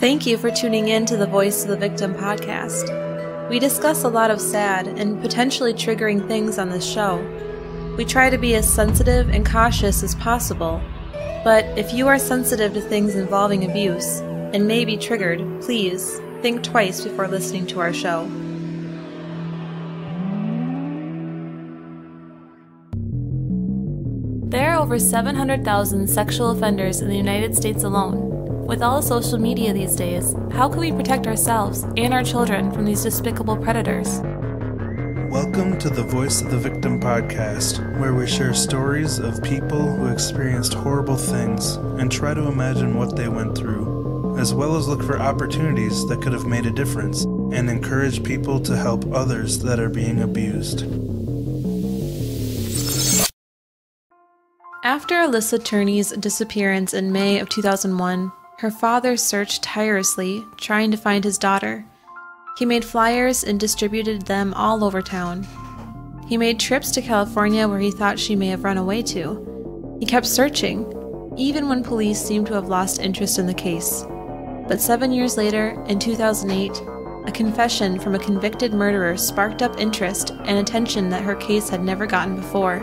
Thank you for tuning in to the Voice of the Victim podcast. We discuss a lot of sad and potentially triggering things on this show. We try to be as sensitive and cautious as possible, but if you are sensitive to things involving abuse and may be triggered, please think twice before listening to our show. There are over 700,000 sexual offenders in the United States alone. With all social media these days, how can we protect ourselves and our children from these despicable predators? Welcome to the Voice of the Victim podcast, where we share stories of people who experienced horrible things and try to imagine what they went through, as well as look for opportunities that could have made a difference and encourage people to help others that are being abused. After Alissa Turney's disappearance in May of 2001, her father searched tirelessly, trying to find his daughter. He made flyers and distributed them all over town. He made trips to California where he thought she may have run away to. He kept searching, even when police seemed to have lost interest in the case. But seven years later, in 2008, a confession from a convicted murderer sparked up interest and attention that her case had never gotten before.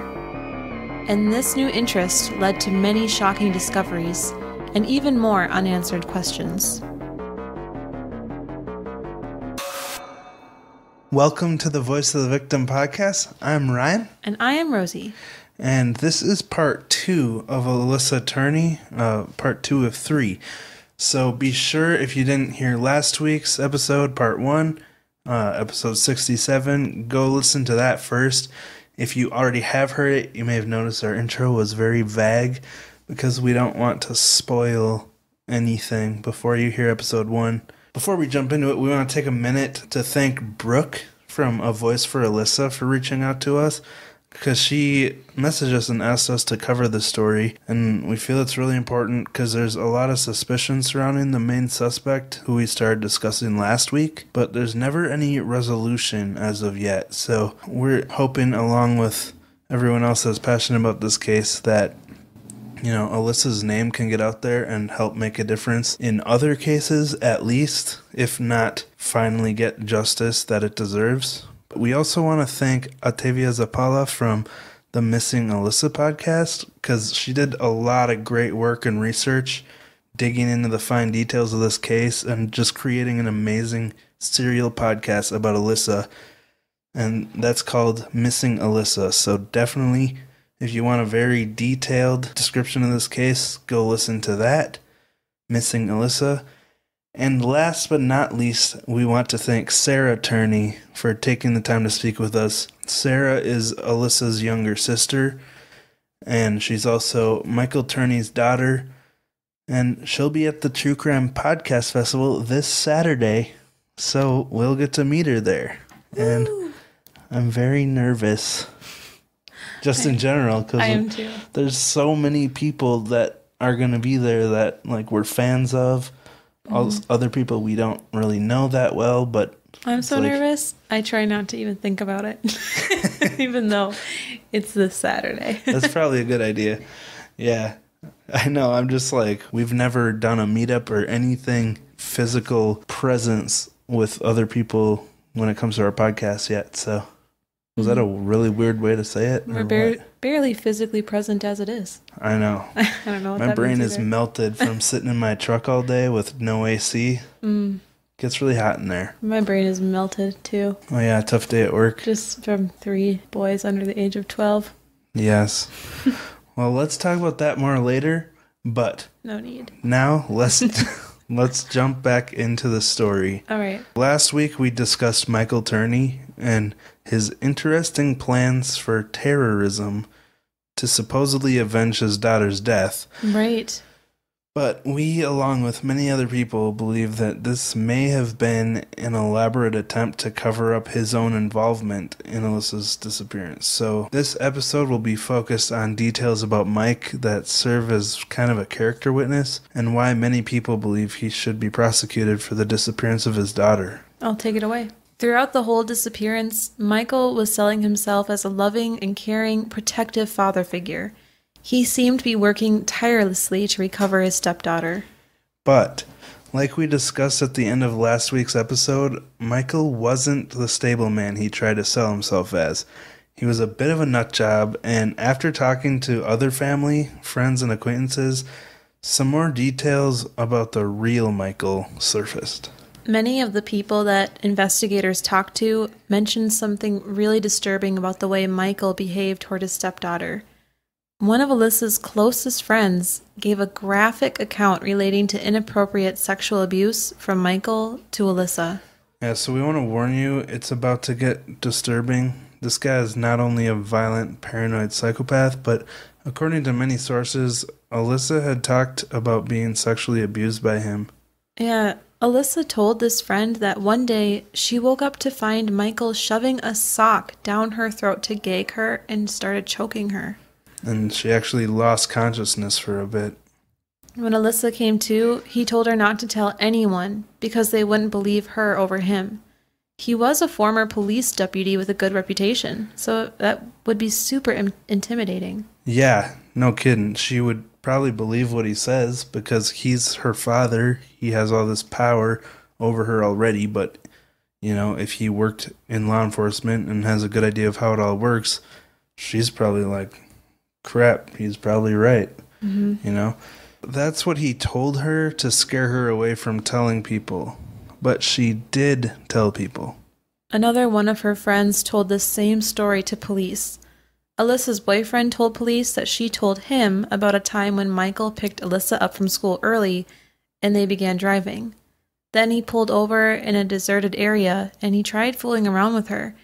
And this new interest led to many shocking discoveries and even more unanswered questions. Welcome to the Voice of the Victim podcast. I'm Ryan. And I am Rosie. And this is part two of Alissa Turney, uh, part two of three. So be sure if you didn't hear last week's episode, part one, uh, episode 67, go listen to that first. If you already have heard it, you may have noticed our intro was very vague because we don't want to spoil anything before you hear episode one. Before we jump into it, we want to take a minute to thank Brooke from A Voice for Alissa for reaching out to us because she messaged us and asked us to cover the story. And we feel it's really important because there's a lot of suspicion surrounding the main suspect who we started discussing last week, but there's never any resolution as of yet. So we're hoping, along with everyone else that's passionate about this case, that you know, Alissa's name can get out there and help make a difference in other cases, at least, if not finally get justice that it deserves. We also want to thank Atavia Zapala from the Missing Alissa podcast because she did a lot of great work and research digging into the fine details of this case and just creating an amazing serial podcast about Alissa. And that's called Missing Alissa. So definitely if you want a very detailed description of this case, go listen to that. Missing Alissa. And last but not least, we want to thank Sarah Turney for taking the time to speak with us. Sarah is Alissa's younger sister, and she's also Michael Turney's daughter. And she'll be at the True Crime Podcast Festival this Saturday, so we'll get to meet her there. And I'm very nervous just in general because there's so many people that are going to be there that like we're fans of. Mm-hmm. other people we don't really know that well but i'm so like, nervous. I try not to even think about it. Even though it's this saturday. That's probably a good idea. Yeah. I know. I'm just like we've never done a meetup or anything physical presence with other people when it comes to our podcast yet so was that a really weird way to say it? We're bar- barely physically present as it is. I know. I don't know. my brain is melted from sitting in my truck all day with no AC. Mm. Gets really hot in there. My brain is melted too. Oh yeah, tough day at work. Just from three boys under the age of twelve. Yes. well, let's talk about that more later. But no need. Now let's let's jump back into the story. All right. Last week we discussed Michael Turney and his interesting plans for terrorism to supposedly avenge his daughter's death. Right. But we, along with many other people, believe that this may have been an elaborate attempt to cover up his own involvement in Alissa's disappearance. So, this episode will be focused on details about Mike that serve as kind of a character witness and why many people believe he should be prosecuted for the disappearance of his daughter. I'll take it away. Throughout the whole disappearance, Michael was selling himself as a loving and caring, protective father figure. He seemed to be working tirelessly to recover his stepdaughter. But Like we discussed at the end of last week's episode, Michael wasn't the stable man he tried to sell himself as. He was a bit of a nut job, and after talking to other family, friends, and acquaintances, some more details about the real Michael surfaced. Many of the people that investigators talked to mentioned something really disturbing about the way Michael behaved toward his stepdaughter. One of Alissa's closest friends gave a graphic account relating to inappropriate sexual abuse from Michael to Alissa. Yeah, so we want to warn you, it's about to get disturbing. This guy is not only a violent, paranoid psychopath, but according to many sources, Alissa had talked about being sexually abused by him. Yeah, Alissa told this friend that one day she woke up to find Michael shoving a sock down her throat to gag her and started choking her. And she actually lost consciousness for a bit. When Alissa came to, he told her not to tell anyone because they wouldn't believe her over him. He was a former police deputy with a good reputation, so that would be super Im- intimidating. Yeah, no kidding. She would probably believe what he says because he's her father. He has all this power over her already, but you know, if he worked in law enforcement and has a good idea of how it all works, she's probably like, crap, he's probably right. Mm-hmm. You know? That's what he told her to scare her away from telling people. But she did tell people. Another one of her friends told the same story to police. Alissa's boyfriend told police that she told him about a time when Michael picked Alissa up from school early and they began driving. Then he pulled over in a deserted area and he tried fooling around with her.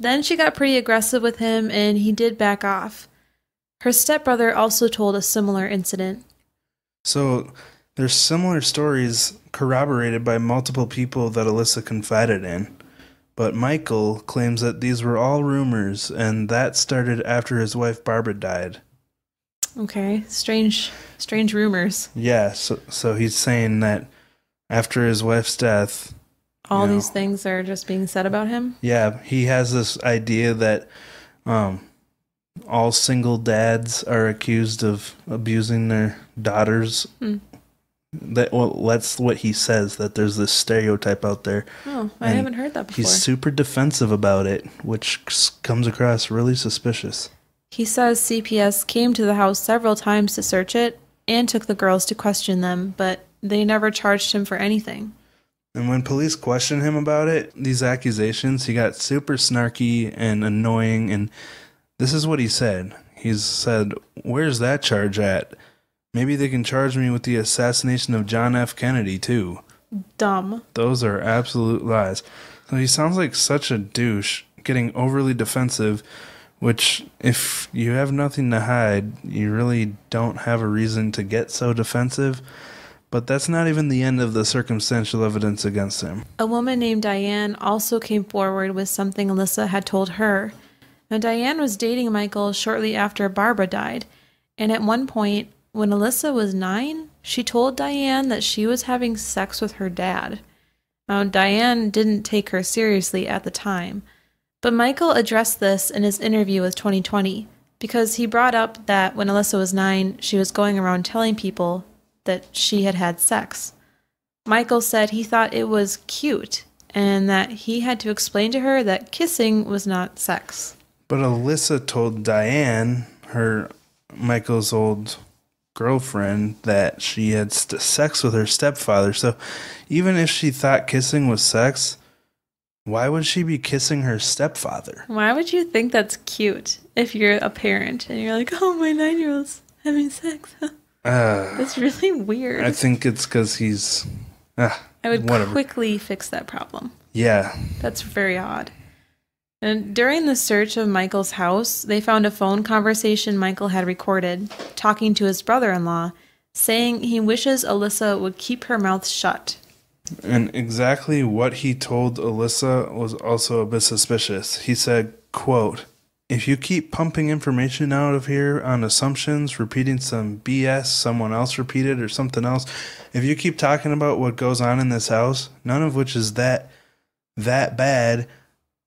Then she got pretty aggressive with him and he did back off. Her stepbrother also told a similar incident. So there's similar stories corroborated by multiple people that Alissa confided in. But Michael claims that these were all rumors and that started after his wife Barbara died. Okay, strange strange rumors. Yeah, so so he's saying that after his wife's death, All these things are just being said about him. yeah, he has this idea that um all single dads are accused of abusing their daughters. Hmm. That well, that's what he says. That there's this stereotype out there. Oh, I haven't heard that before. He's super defensive about it, which comes across really suspicious. He says CPS came to the house several times to search it and took the girls to question them, but they never charged him for anything. And when police questioned him about it, these accusations, he got super snarky and annoying. And this is what he said. He said, Where's that charge at? Maybe they can charge me with the assassination of John F. Kennedy, too. Dumb. Those are absolute lies. So he sounds like such a douche, getting overly defensive, which, if you have nothing to hide, you really don't have a reason to get so defensive. But that's not even the end of the circumstantial evidence against him. A woman named Diane also came forward with something Alissa had told her. Now, Diane was dating Michael shortly after Barbara died, and at one point, when Alissa was nine, she told Diane that she was having sex with her dad. Now, Diane didn't take her seriously at the time, but Michael addressed this in his interview with 2020 because he brought up that when Alissa was nine, she was going around telling people that she had had sex. Michael said he thought it was cute and that he had to explain to her that kissing was not sex. But Alissa told Diane, her Michael's old girlfriend, that she had st- sex with her stepfather. So even if she thought kissing was sex, why would she be kissing her stepfather? Why would you think that's cute if you're a parent and you're like, oh, my nine year old's having sex? Uh, that's really weird. I think it's because he's. Uh, I would whatever. quickly fix that problem. yeah. That's very odd. And during the search of Michael's house, they found a phone conversation Michael had recorded, talking to his brother in law, saying he wishes Alissa would keep her mouth shut. And exactly what he told Alissa was also a bit suspicious. He said, quote, if you keep pumping information out of here on assumptions, repeating some BS someone else repeated or something else, if you keep talking about what goes on in this house, none of which is that that bad,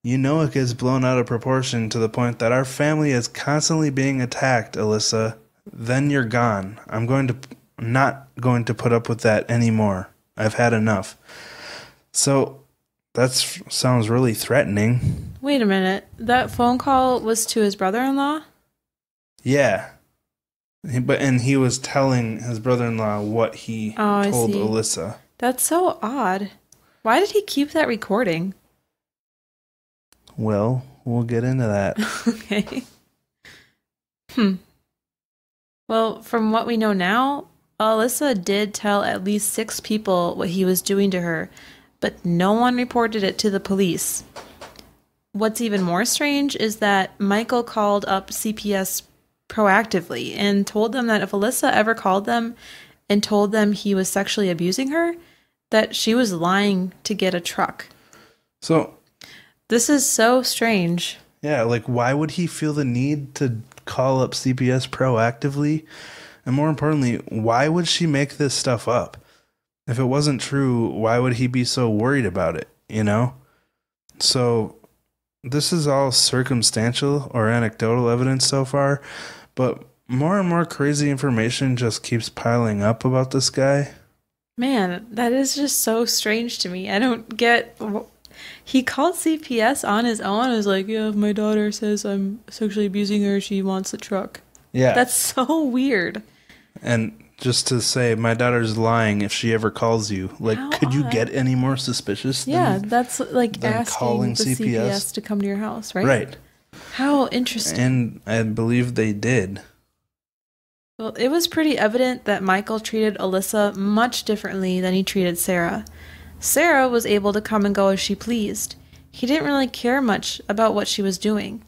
you know it gets blown out of proportion to the point that our family is constantly being attacked, Alissa. Then you're gone. I'm going to not going to put up with that anymore. I've had enough. So that sounds really threatening. Wait a minute. That phone call was to his brother in law? Yeah. He, but and he was telling his brother-in-law what he Oh, told. Alissa. That's so odd. Why did he keep that recording? Well, we'll get into that. okay. Hmm. Well, from what we know now, Alissa did tell at least six people what he was doing to her, but no one reported it to the police. What's even more strange is that Michael called up CPS proactively and told them that if Alissa ever called them and told them he was sexually abusing her, that she was lying to get a truck. So, This is so strange. yeah, like why would he feel the need to call up CPS proactively? And more importantly, why would she make this stuff up? If it wasn't true, why would he be so worried about it, you know? So, this is all circumstantial or anecdotal evidence so far, but more and more crazy information just keeps piling up about this guy. Man, that is just so strange to me. I don't get. He called CPS on his own. I was like, yeah, if my daughter says I'm sexually abusing her, she wants a truck. Yeah. That's so weird. And just to say, my daughter's lying if she ever calls you. Like, How could you get any more suspicious? than- Yeah, that's like than asking calling the CPS. CPS. to come to your house, right? Right. How interesting. And I believe they did. Well, it was pretty evident that Michael treated Alissa much differently than he treated Sarah. Sarah was able to come and go as she pleased. He didn't really care much about what she was doing.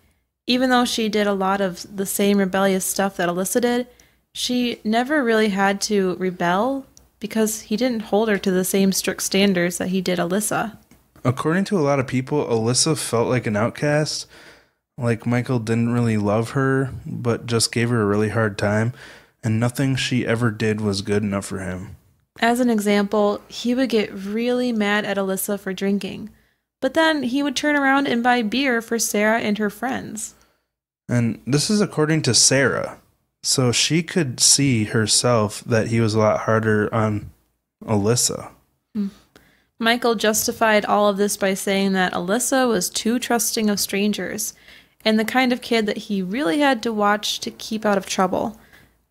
Even though she did a lot of the same rebellious stuff that Alissa did, she never really had to rebel because he didn't hold her to the same strict standards that he did Alissa. According to a lot of people, Alissa felt like an outcast. Like Michael didn't really love her, but just gave her a really hard time. And nothing she ever did was good enough for him. As an example, he would get really mad at Alissa for drinking, but then he would turn around and buy beer for Sarah and her friends. And this is according to Sarah. So she could see herself that he was a lot harder on Alissa. Hmm. Michael justified all of this by saying that Alissa was too trusting of strangers and the kind of kid that he really had to watch to keep out of trouble.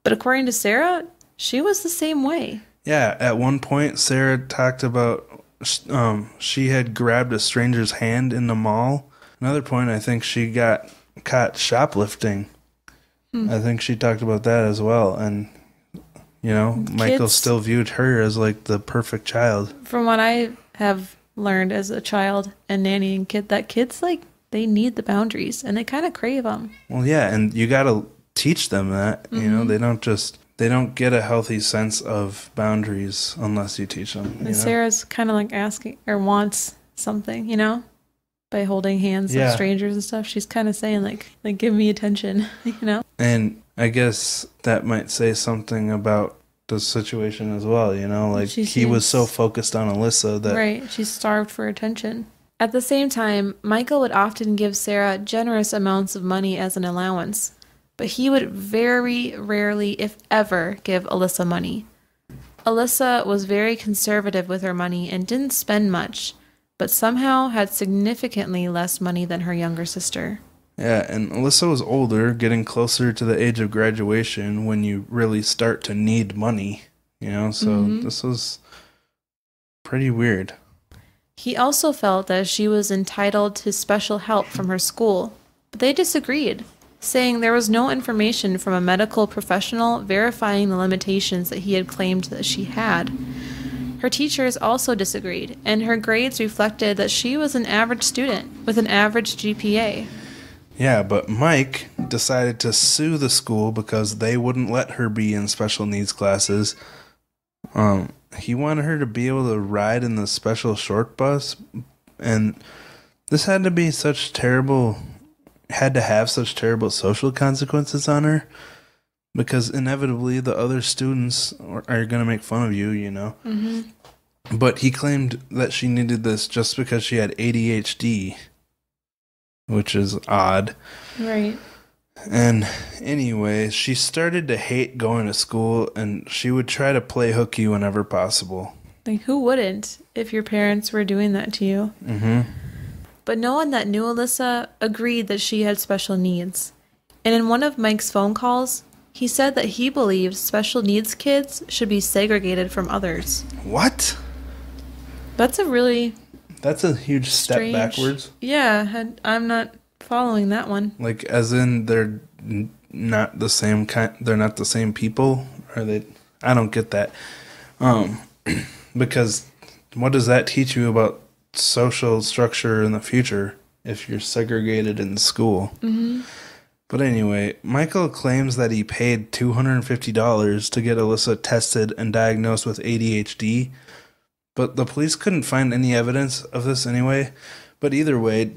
But according to Sarah, she was the same way. Yeah, at one point, Sarah talked about um, she had grabbed a stranger's hand in the mall. Another point, I think she got caught shoplifting. I think she talked about that as well. And, you know, Michael still viewed her as like the perfect child. From what I have learned as a child and nanny and kid, that kids like they need the boundaries and they kind of crave them. Well, yeah, and you got to teach them that. You know, they don't just. They don't get a healthy sense of boundaries unless you teach them. you know? And Sarah's kind of like asking or wants something, you know, by holding hands Yeah. with strangers and stuff. She's kind of saying like, like give me attention, you know. And I guess that might say something about the situation as well, you know? Like She he was so focused on Alissa that Right. She's starved for attention. At the same time, Michael would often give Sarah generous amounts of money as an allowance, but he would very rarely, if ever, give Alissa money. Alissa was very conservative with her money and didn't spend much, but somehow had significantly less money than her younger sister. Yeah, and Alissa was older, getting closer to the age of graduation when you really start to need money, you know? So Mhm. this was pretty weird. He also felt that she was entitled to special help from her school, but they disagreed, saying there was no information from a medical professional verifying the limitations that he had claimed that she had. Her teachers also disagreed, and her grades reflected that she was an average student with an average GPA. Yeah, but Mike decided to sue the school because they wouldn't let her be in special needs classes. Um, he wanted her to be able to ride in the special short bus, and this had to be such terrible, had to have such terrible social consequences on her because inevitably the other students are, are going to make fun of you, you know. Mm-hmm. But he claimed that she needed this just because she had ADHD, which is odd. Right. And anyway, she started to hate going to school and she would try to play hooky whenever possible. Like, who wouldn't if your parents were doing that to you? Mm-hmm. But no one that knew Alissa agreed that she had special needs. And in one of Mike's phone calls, he said that he believes special needs kids should be segregated from others. What? That's a really That's a huge step strange. backwards. Yeah, I'm not following that one. Like, as in they're not the same kind. They're not the same people. Are they? I don't get that. Um, because what does that teach you about social structure in the future if you're segregated in school? Mm-hmm. But anyway, Michael claims that he paid $250 to get Alissa tested and diagnosed with ADHD, but the police couldn't find any evidence of this anyway. But either way,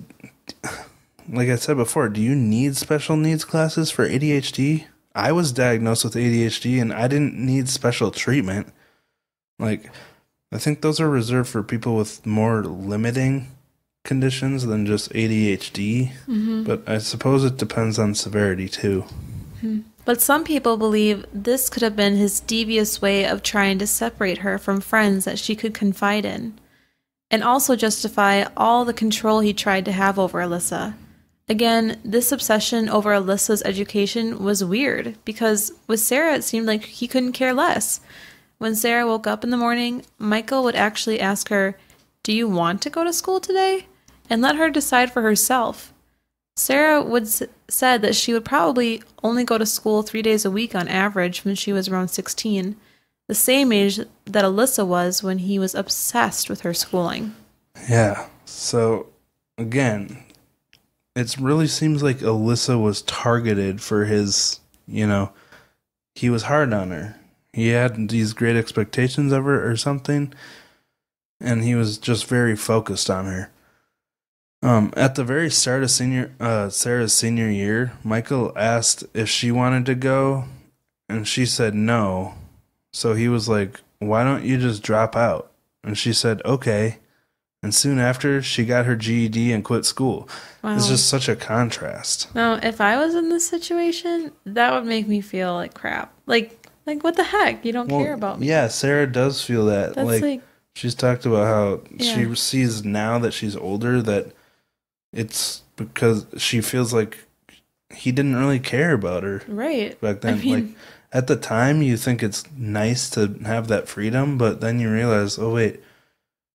like I said before, do you need special needs classes for ADHD? I was diagnosed with ADHD and I didn't need special treatment. Like, I think those are reserved for people with more limiting conditions than just ADHD. Mm-hmm. But I suppose it depends on severity too. But some people believe this could have been his devious way of trying to separate her from friends that she could confide in, and also justify all the control he tried to have over Alissa. Again, this obsession over Alissa's education was weird because with Sarah it seemed like he couldn't care less. When Sarah woke up in the morning, Michael would actually ask her, Do you want to go to school today? and let her decide for herself. Sarah would said that she would probably only go to school three days a week on average when she was around 16, the same age that Alissa was when he was obsessed with her schooling. Yeah. So again, it really seems like Alissa was targeted for his, you know, he was hard on her. He had these great expectations of her or something, and he was just very focused on her. Um, at the very start of senior uh Sarah's senior year, Michael asked if she wanted to go, and she said no. So he was like, "Why don't you just drop out?" And she said, "Okay." And soon after, she got her GED and quit school. Wow. It's just such a contrast. now, if I was in this situation, that would make me feel like crap. Like, like what the heck? You don't care about me. Yeah, Sarah does feel that. That's like, like, she's talked about how Yeah. she sees now that she's older that it's because she feels like he didn't really care about her right. back I then. mean, like at the time, you think it's nice to have that freedom, but then you realize, oh wait,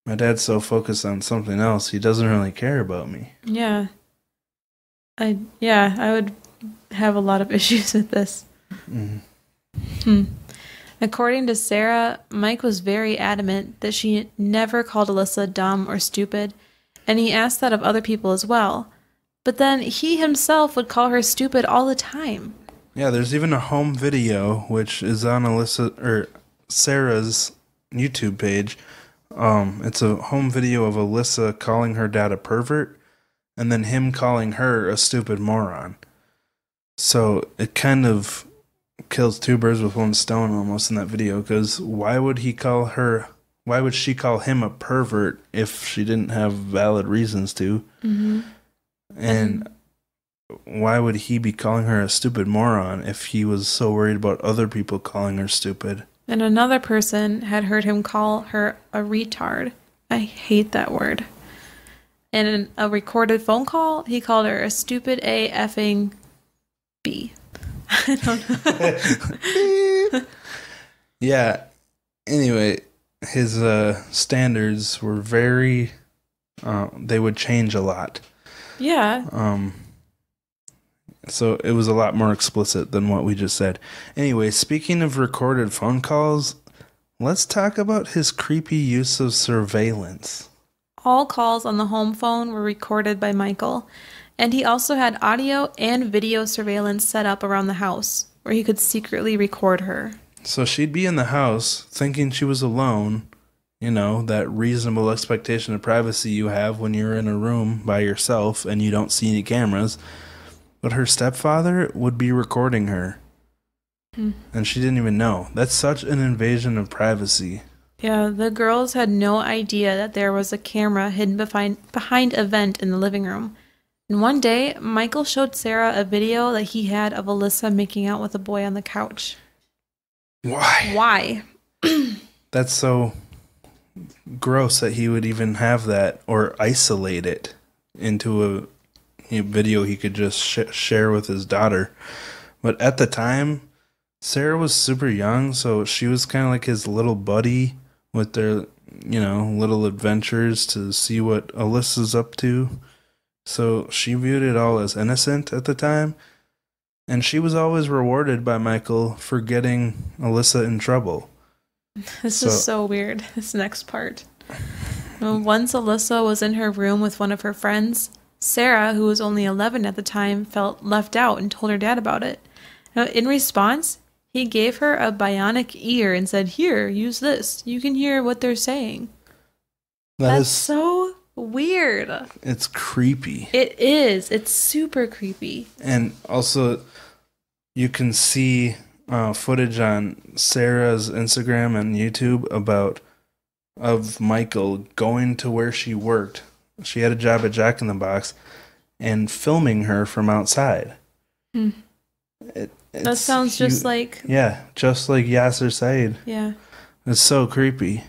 my dad's so focused on something else, he doesn't really care about me. yeah. I yeah, I would have a lot of issues with this. Mhm. Hmm. According to Sarah, Mike was very adamant that she never called Alissa dumb or stupid, and he asked that of other people as well. But then he himself would call her stupid all the time. Yeah, there's even a home video which is on Alissa or Sarah's YouTube page. Um, it's a home video of Alissa calling her dad a pervert, and then him calling her a stupid moron. So it kind of kills two birds with one stone almost in that video. Because why would he call her? Why would she call him a pervert if she didn't have valid reasons to? Mm-hmm. And why would he be calling her a stupid moron if he was so worried about other people calling her stupid? And another person had heard him call her a retard. I hate that word. And in a recorded phone call, he called her a stupid A effing B. I don't know. Yeah. Anyway, his uh, standards were very. Uh, they would change a lot. yeah. Um, so it was a lot more explicit than what we just said. Anyway, speaking of recorded phone calls, let's talk about his creepy use of surveillance. All calls on the home phone were recorded by Michael, and he also had audio and video surveillance set up around the house where he could secretly record her. So she'd be in the house thinking she was alone. You know, that reasonable expectation of privacy you have when you're in a room by yourself and you don't see any cameras. But her stepfather would be recording her. Hmm. And she didn't even know. That's such an invasion of privacy. Yeah, the girls had no idea that there was a camera hidden behind behind a vent in the living room. And one day, Michael showed Sarah a video that he had of Alissa making out with a boy on the couch. Why? Why? That's so gross that he would even have that or isolate it into a, a video he could just sh- share with his daughter. But at the time, Sarah was super young, so she was kind of like his little buddy with their, you know, little adventures to see what Alissa's up to. So she viewed it all as innocent at the time. And she was always rewarded by Michael for getting Alissa in trouble. This So- is so weird. This next part. Once Alissa was in her room with one of her friends, Sarah, who was only 11 at the time, felt left out and told her dad about it. Now, in response, he gave her a bionic ear and said, Here, use this. You can hear what they're saying. That That's is, so weird. it's creepy. It is. It's super creepy. And also, you can see uh, footage on Sarah's Instagram and YouTube about of Michael going to where she worked. She had a job at Jack in the Box, and filming her from outside. Hmm. It, That sounds just like, yeah, just like Yaser Said. yeah. It's so creepy.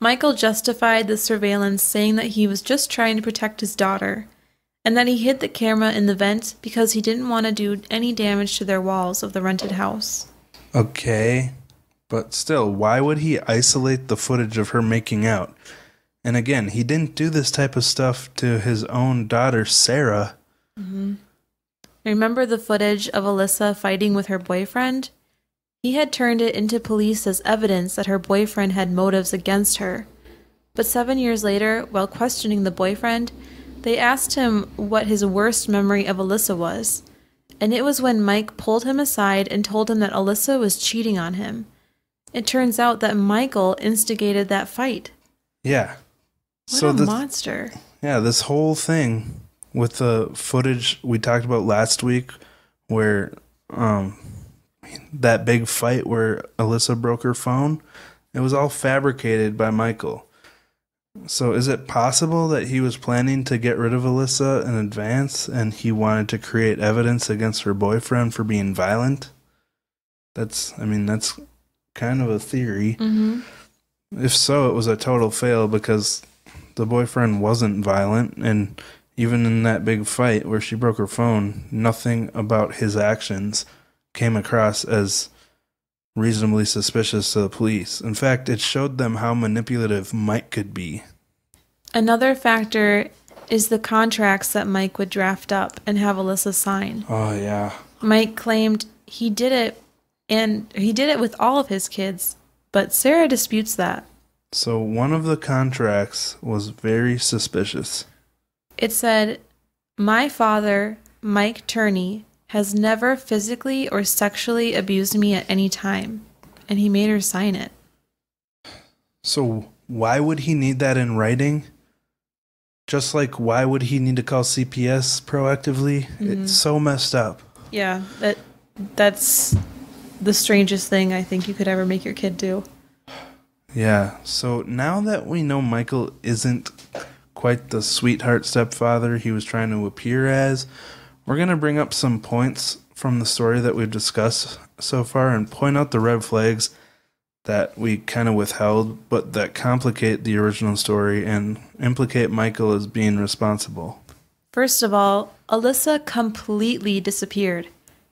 Michael justified the surveillance, saying that he was just trying to protect his daughter, and that he hid the camera in the vent because he didn't want to do any damage to their walls of the rented house. Okay, but still, why would he isolate the footage of her making out? And again, he didn't do this type of stuff to his own daughter, Sarah. Mm-hmm. Remember the footage of Alissa fighting with her boyfriend? He had turned it into police as evidence that her boyfriend had motives against her. But seven years later, while questioning the boyfriend, they asked him what his worst memory of Alissa was. And it was when Mike pulled him aside and told him that Alissa was cheating on him. It turns out that Michael instigated that fight. Yeah. What so a this, monster. yeah, this whole thing with the footage we talked about last week, where um that big fight where Alissa broke her phone, it was all fabricated by Michael. So is it possible that he was planning to get rid of Alissa in advance and he wanted to create evidence against her boyfriend for being violent? That's I mean that's kind of a theory. Mm-hmm. If so, it was a total fail because the boyfriend wasn't violent, and even in that big fight where she broke her phone, nothing about his actions came across as reasonably suspicious to the police. In fact, it showed them how manipulative Mike could be. Another factor is the contracts that Mike would draft up and have Alissa sign. Oh, yeah. Mike claimed he did it and he did it with all of his kids, but Sarah disputes that. So one of the contracts was very suspicious. It said, My father, Mike Turney, has never physically or sexually abused me at any time. And he made her sign it. So why would he need that in writing? Just like why would he need to call CPS proactively? It's mm-hmm. so messed up. Yeah, that that's the strangest thing I think you could ever make your kid do. Yeah. So now that we know Michael isn't quite the sweetheart stepfather he was trying to appear as, we're going to bring up some points from the story that we've discussed so far and point out the red flags that we kind of withheld, but that complicate the original story and implicate Michael as being responsible. First of all, Alissa completely disappeared.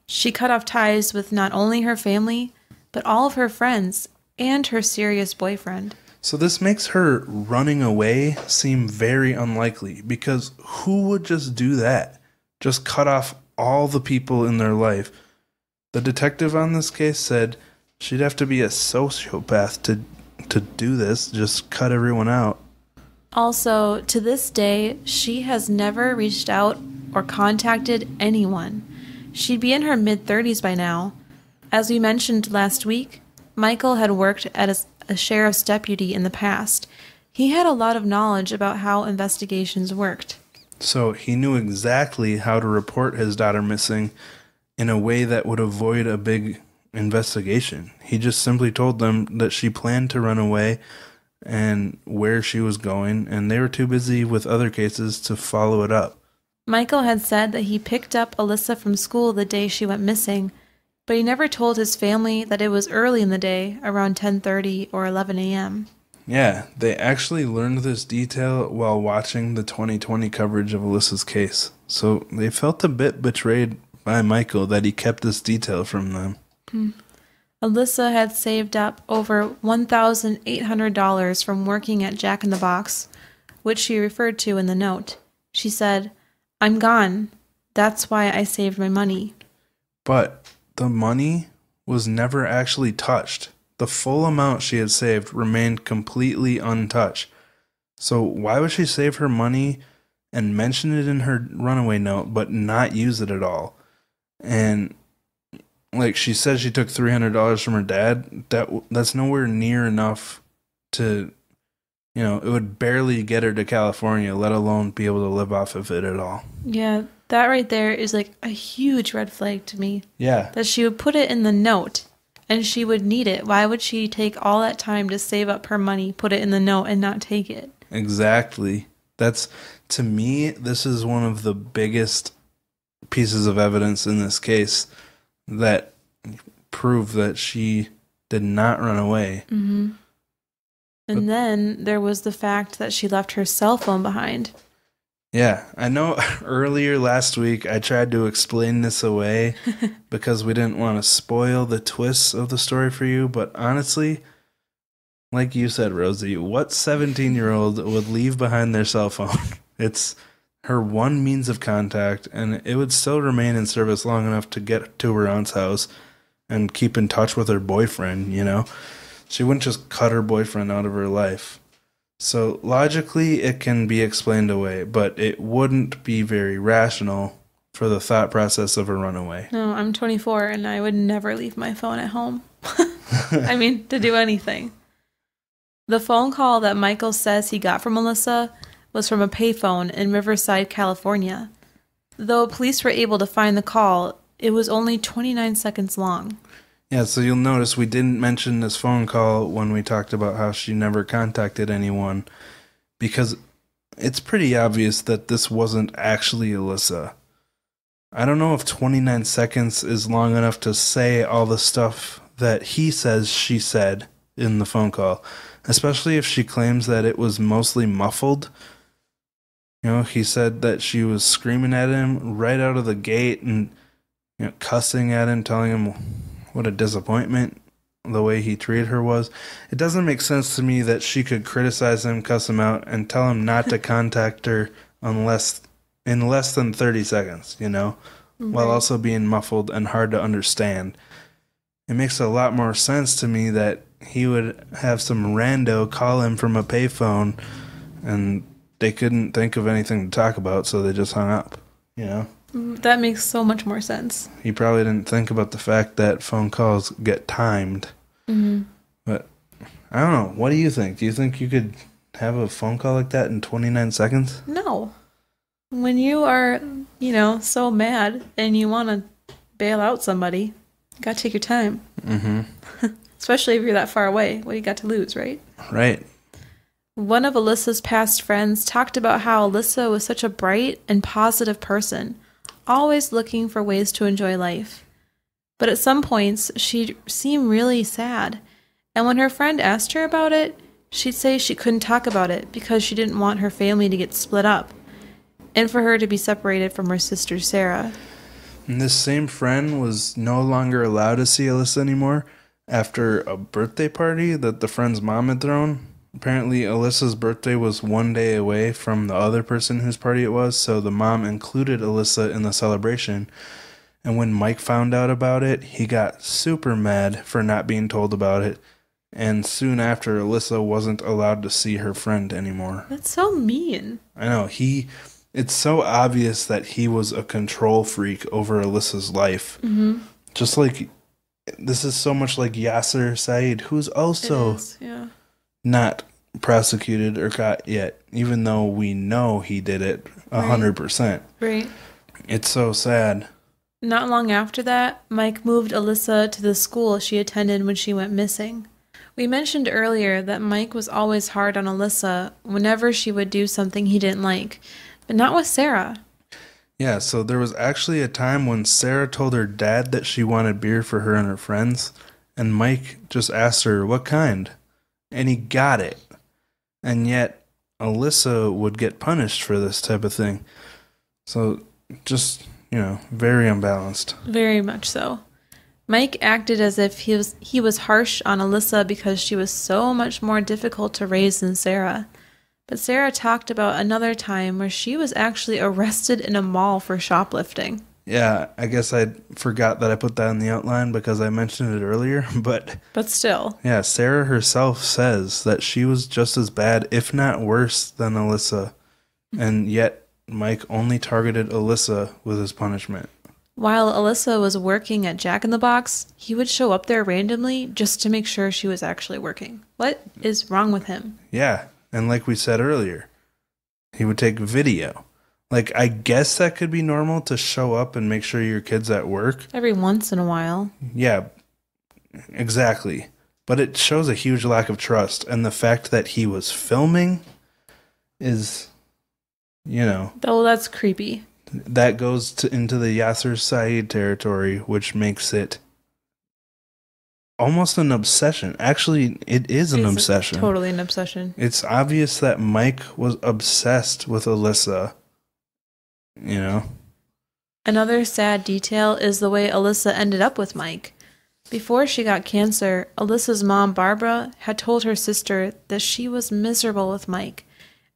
She cut off ties with not only her family, but all of her friends and her serious boyfriend. So this makes her running away seem very unlikely because who would just do that? Just cut off all the people in their life. The detective on this case said she'd have to be a sociopath to to do this, just cut everyone out. Also, to this day, she has never reached out or contacted anyone. She'd be in her mid 30s by now. As we mentioned last week, Michael had worked as a sheriff's deputy in the past. He had a lot of knowledge about how investigations worked. So he knew exactly how to report his daughter missing in a way that would avoid a big investigation. He just simply told them that she planned to run away and where she was going, and they were too busy with other cases to follow it up. Michael had said that he picked up Alissa from school the day she went missing, but he never told his family that it was early in the day, around 10:30 or 11 a.m. Yeah, they actually learned this detail while watching the 2020 coverage of Alissa's case. So they felt a bit betrayed by Michael that he kept this detail from them. Hmm. Alissa had saved up over $1,800 from working at Jack in the Box, which she referred to in the note. She said, I'm gone. That's why I saved my money. But the money was never actually touched. The full amount she had saved remained completely untouched. So why would she save her money and mention it in her runaway note but not use it at all? And like she said she took $300 from her dad, that that's nowhere near enough to you know, it would barely get her to California, let alone be able to live off of it at all. Yeah, that right there is like a huge red flag to me. Yeah. That she would put it in the note and she would need it. Why would she take all that time to save up her money, put it in the note, and not take it? Exactly. That's to me, this is one of the biggest pieces of evidence in this case that prove that she did not run away. Mm-hmm. And then there was the fact that she left her cell phone behind. Yeah, I know earlier last week I tried to explain this away because we didn't want to spoil the twists of the story for you, but honestly, like you said, Rosie, what 17 year old would leave behind their cell phone? It's her one means of contact, and it would still remain in service long enough to get to her aunt's house and keep in touch with her boyfriend, you know? She wouldn't just cut her boyfriend out of her life. So logically, it can be explained away, but it wouldn't be very rational for the thought process of a runaway. No, I'm 24 and I would never leave my phone at home. I mean, to do anything. The phone call that Michael says he got from Melissa was from a payphone in Riverside, California. Though police were able to find the call, it was only 29 seconds long. Yeah, so you'll notice we didn't mention this phone call when we talked about how she never contacted anyone because it's pretty obvious that this wasn't actually Alissa. I don't know if 29 seconds is long enough to say all the stuff that he says she said in the phone call, especially if she claims that it was mostly muffled. You know, he said that she was screaming at him right out of the gate and you know, cussing at him, telling him what a disappointment the way he treated her was. It doesn't make sense to me that she could criticize him, cuss him out, and tell him not to contact her unless in less than 30 seconds, you know, while also being muffled and hard to understand. It makes a lot more sense to me that he would have some rando call him from a payphone and they couldn't think of anything to talk about, so they just hung up, you know? That makes so much more sense. He probably didn't think about the fact that phone calls get timed. Mm-hmm. But I don't know. What do you think? Do you think you could have a phone call like that in 29 seconds? No. When you are, you know, so mad and you want to bail out somebody, you gotta take your time. Mm-hmm. Especially if you're that far away. What do you got to lose, right? Right. One of Alissa's past friends talked about how Alissa was such a bright and positive person, always looking for ways to enjoy life. But at some points, she'd seem really sad. And when her friend asked her about it, she'd say she couldn't talk about it because she didn't want her family to get split up and for her to be separated from her sister Sarah. And this same friend was no longer allowed to see Alissa anymore after a birthday party that the friend's mom had thrown. Apparently, Alissa's birthday was one day away from the other person whose party it was, so the mom included Alissa in the celebration. And when Mike found out about it, he got super mad for not being told about it. And soon after, Alissa wasn't allowed to see her friend anymore. That's so mean. I know he. It's so obvious that he was a control freak over Alissa's life. Mm-hmm. Just like this is so much like Yaser Said, who's also yeah. Not prosecuted or caught yet, even though we know he did it a hundred percent. Right. It's so sad. Not long after that, Mike moved Alissa to the school she attended when she went missing. We mentioned earlier that Mike was always hard on Alissa whenever she would do something he didn't like, but not with Sarah. Yeah, so there was actually a time when Sarah told her dad that she wanted beer for her and her friends, and Mike just asked her what kind, and he got it. and yet Alissa would get punished for this type of thing. So just, you know, very unbalanced. Very much so. Mike acted as if he was he was harsh on Alissa because she was so much more difficult to raise than Sarah. But Sarah talked about another time where she was actually arrested in a mall for shoplifting. Yeah, I guess I forgot that I put that in the outline because I mentioned it earlier, but But still, yeah, Sarah herself says that she was just as bad, if not worse, than Alissa. And yet Mike only targeted Alissa with his punishment. while Alissa was working at Jack in the Box, he would show up there randomly just to make sure she was actually working. What is wrong with him? Yeah, and like we said earlier, he would take video. Like I guess that could be normal to show up and make sure your kid's at work. Every once in a while. Yeah, exactly. But it shows a huge lack of trust, and the fact that he was filming is, you know, Oh, that's creepy. that goes to, into the Yaser Said territory, which makes it almost an obsession. Actually, it is an It's obsession. Totally an obsession. It's obvious that Mike was obsessed with Alissa. You know? Another sad detail is the way Alissa ended up with Mike. Before she got cancer, Alissa's mom, Barbara, had told her sister that she was miserable with Mike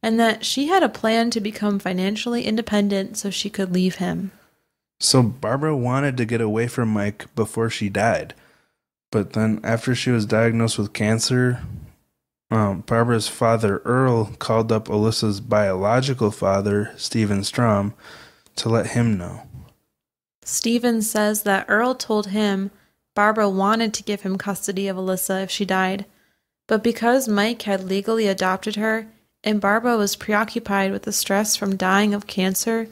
and that she had a plan to become financially independent so she could leave him. So Barbara wanted to get away from Mike before she died. But then after she was diagnosed with cancer, um, Barbara's father, Earl, called up Alissa's biological father, Stephen Strom, to let him know. Stephen says that Earl told him Barbara wanted to give him custody of Alissa if she died, but because Mike had legally adopted her and Barbara was preoccupied with the stress from dying of cancer,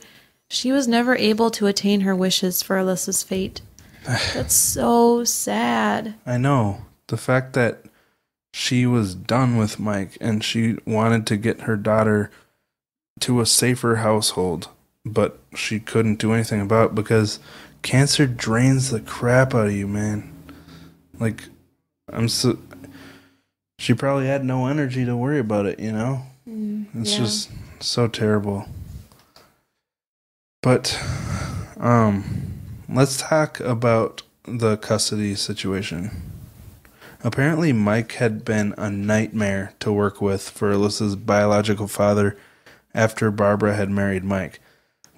she was never able to attain her wishes for Alissa's fate. That's so sad. I know. The fact that she was done with Mike and she wanted to get her daughter to a safer household, but she couldn't do anything about it because cancer drains the crap out of you, man. Like, I'm so. She probably had no energy to worry about it, you know? It's yeah. just so terrible. But um let's talk about the custody situation. Apparently Mike had been a nightmare to work with for Alissa's biological father after Barbara had married Mike.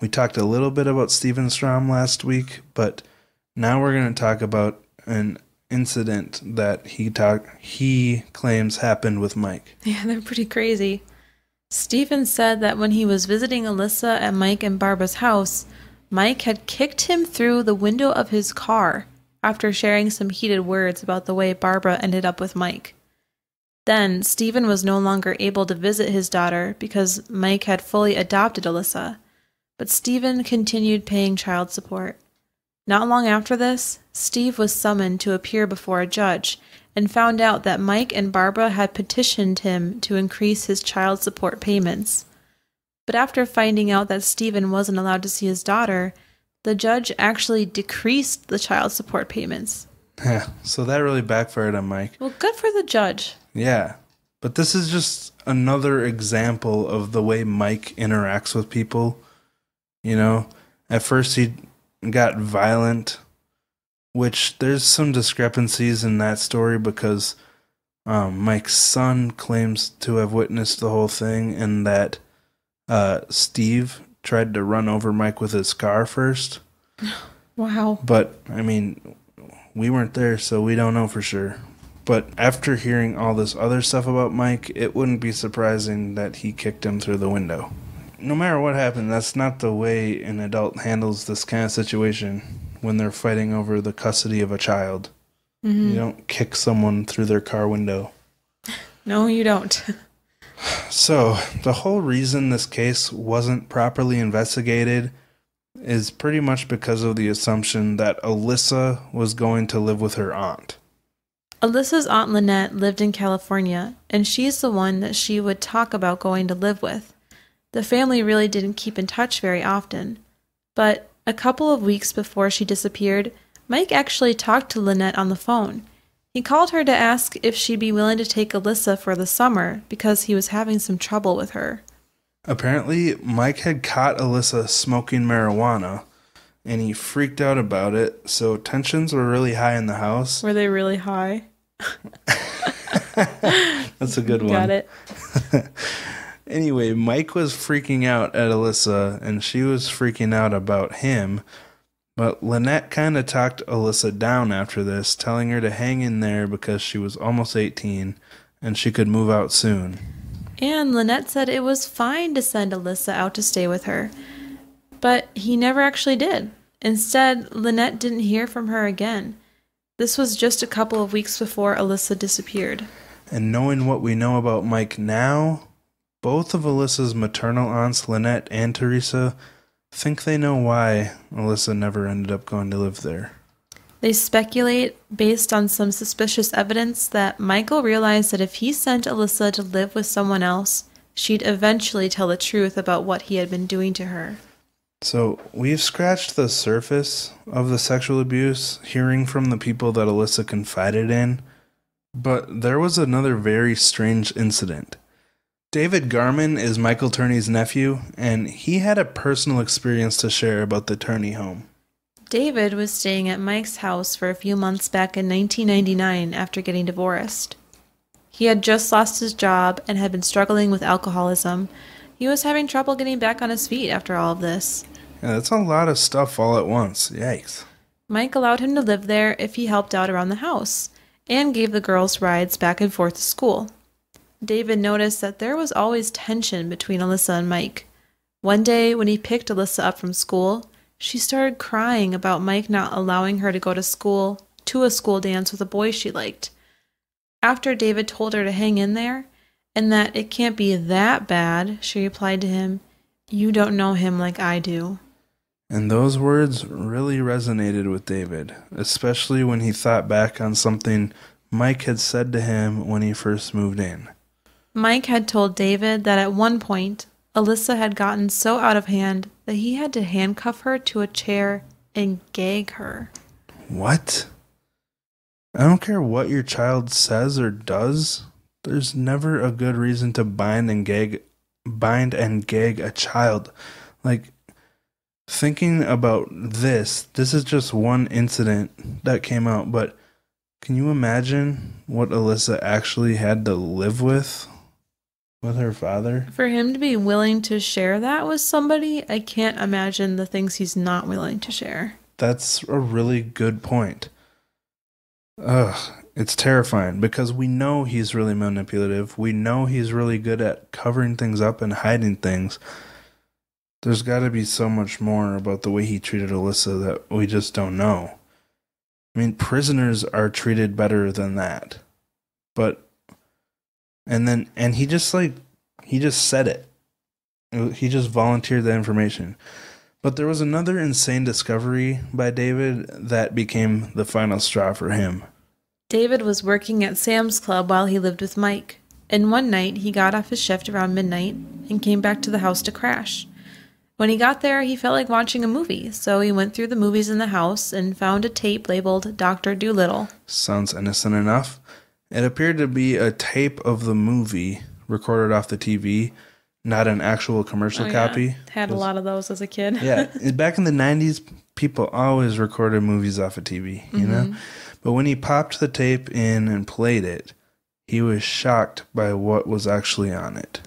We talked a little bit about Steven Strom last week, but now we're going to talk about an incident that he talk he claims happened with Mike. Yeah, they're pretty crazy. Steven said that when he was visiting Alissa at Mike and Barbara's house, Mike had kicked him through the window of his car after sharing some heated words about the way Barbara ended up with Mike. Then, Stephen was no longer able to visit his daughter because Mike had fully adopted Alissa, but Stephen continued paying child support. Not long after this, Steve was summoned to appear before a judge and found out that Mike and Barbara had petitioned him to increase his child support payments. But after finding out that Stephen wasn't allowed to see his daughter, the judge actually decreased the child support payments. Yeah, so that really backfired on Mike. Well, good for the judge. Yeah. But this is just another example of the way Mike interacts with people. You know, at first he got violent, which there's some discrepancies in that story because um, Mike's son claims to have witnessed the whole thing and that uh, Steve tried to run over Mike with his car first. Wow. But I mean, we weren't there, so we don't know for sure. But after hearing all this other stuff about Mike, it wouldn't be surprising that he kicked him through the window. No matter what happened, that's not the way an adult handles this kind of situation when they're fighting over the custody of a child. Mm-hmm. You don't kick someone through their car window. No, you don't. So, the whole reason this case wasn't properly investigated is pretty much because of the assumption that Alissa was going to live with her aunt. Alissa's Aunt Lynette lived in California, and she's the one that she would talk about going to live with. The family really didn't keep in touch very often. But a couple of weeks before she disappeared, Mike actually talked to Lynette on the phone. He called her to ask if she'd be willing to take Alissa for the summer because he was having some trouble with her. Apparently, Mike had caught Alissa smoking marijuana and he freaked out about it, so tensions were really high in the house. Were they really high? That's a good one. Got it. Anyway, Mike was freaking out at Alissa and she was freaking out about him. But Lynette kind of talked Alissa down after this, telling her to hang in there because she was almost 18 and she could move out soon. And Lynette said it was fine to send Alissa out to stay with her. But he never actually did. Instead, Lynette didn't hear from her again. This was just a couple of weeks before Alissa disappeared. And knowing what we know about Mike now, both of Alissa's maternal aunts, Lynette and Teresa, think they know why Alissa never ended up going to live there. They speculate, based on some suspicious evidence, that Michael realized that if he sent Alissa to live with someone else, she'd eventually tell the truth about what he had been doing to her. So, we've scratched the surface of the sexual abuse, hearing from the people that Alissa confided in, but there was another very strange incident. David Garman is Michael Turney's nephew, and he had a personal experience to share about the Turney home. David was staying at Mike's house for a few months back in 1999 after getting divorced. He had just lost his job and had been struggling with alcoholism. He was having trouble getting back on his feet after all of this. Yeah, that's a lot of stuff all at once. Yikes. Mike allowed him to live there if he helped out around the house and gave the girls rides back and forth to school. David noticed that there was always tension between Alissa and Mike. One day, when he picked Alissa up from school, she started crying about Mike not allowing her to go to school, to a school dance with a boy she liked. After David told her to hang in there, and that it can't be that bad, she replied to him, You don't know him like I do. And those words really resonated with David, especially when he thought back on something Mike had said to him when he first moved in. Mike had told David that at one point, Alissa had gotten so out of hand that he had to handcuff her to a chair and gag her. What? I don't care what your child says or does. There's never a good reason to bind and gag bind and gag a child. Like thinking about this, this is just one incident that came out, but can you imagine what Alissa actually had to live with with her father? For him to be willing to share that with somebody, I can't imagine the things he's not willing to share. That's a really good point. Ugh, it's terrifying because we know he's really manipulative. We know he's really good at covering things up and hiding things. There's got to be so much more about the way he treated Alissa that we just don't know. I mean, prisoners are treated better than that. But, and then, and he just like, he just said it. He just volunteered that information. But there was another insane discovery by David that became the final straw for him. David was working at Sam's Club while he lived with Mike, and one night he got off his shift around midnight and came back to the house to crash. When he got there, he felt like watching a movie, so he went through the movies in the house and found a tape labeled Dr. Dolittle. Sounds innocent enough. It appeared to be a tape of the movie recorded off the TV, not an actual commercial Oh, yeah. copy. Had a lot of those as a kid. yeah, back in the 90s, people always recorded movies off of TV, you know? Mm-hmm. But when he popped the tape in and played it, he was shocked by what was actually on it.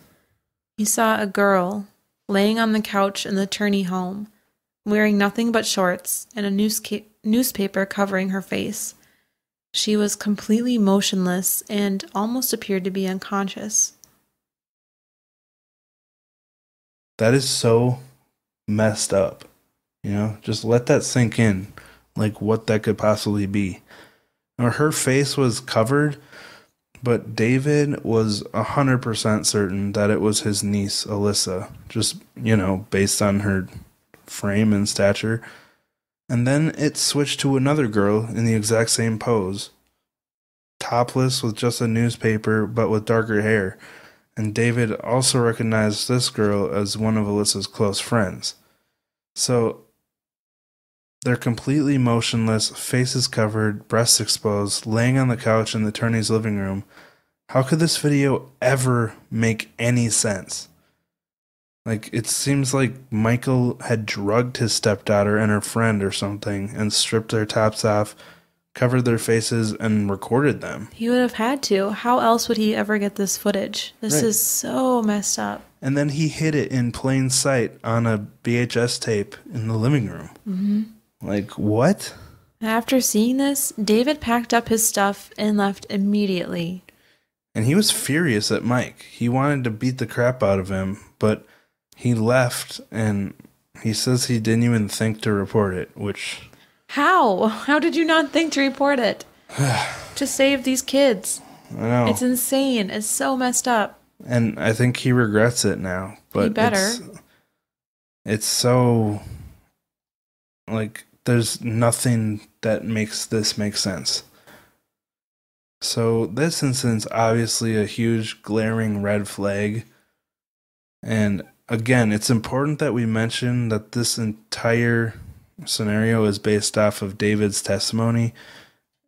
He saw a girl laying on the couch in the Turney home, wearing nothing but shorts and a newsca- newspaper covering her face. She was completely motionless and almost appeared to be unconscious. That is so messed up. You know, just let that sink in, like what that could possibly be. Now, her face was covered, but David was a hundred percent certain that it was his niece, Alissa, just, you know, based on her frame and stature. And then it switched to another girl in the exact same pose, topless with just a newspaper, but with darker hair and David also recognized this girl as one of Alissa's close friends. So They're completely motionless, faces covered, breasts exposed, laying on the couch in the Turney's living room. How could this video ever make any sense? Like, it seems like Michael had drugged his stepdaughter and her friend or something and stripped their tops off, covered their faces, and recorded them. He would have had to. How else would he ever get this footage? This Right. is so messed up. And then he hid it in plain sight on a VHS tape in the living room. Mm-hmm. Like, what? After seeing this, David packed up his stuff and left immediately. And he was furious at Mike. He wanted to beat the crap out of him, but he left and he says he didn't even think to report it, which How? How did you not think to report it? to save these kids. I know. It's insane. It's so messed up. and I think he regrets it now. But better. It's, it's so like there's nothing that makes this make sense. So this incident's obviously a huge glaring red flag. And again, it's important that we mention that this entire scenario is based off of David's testimony.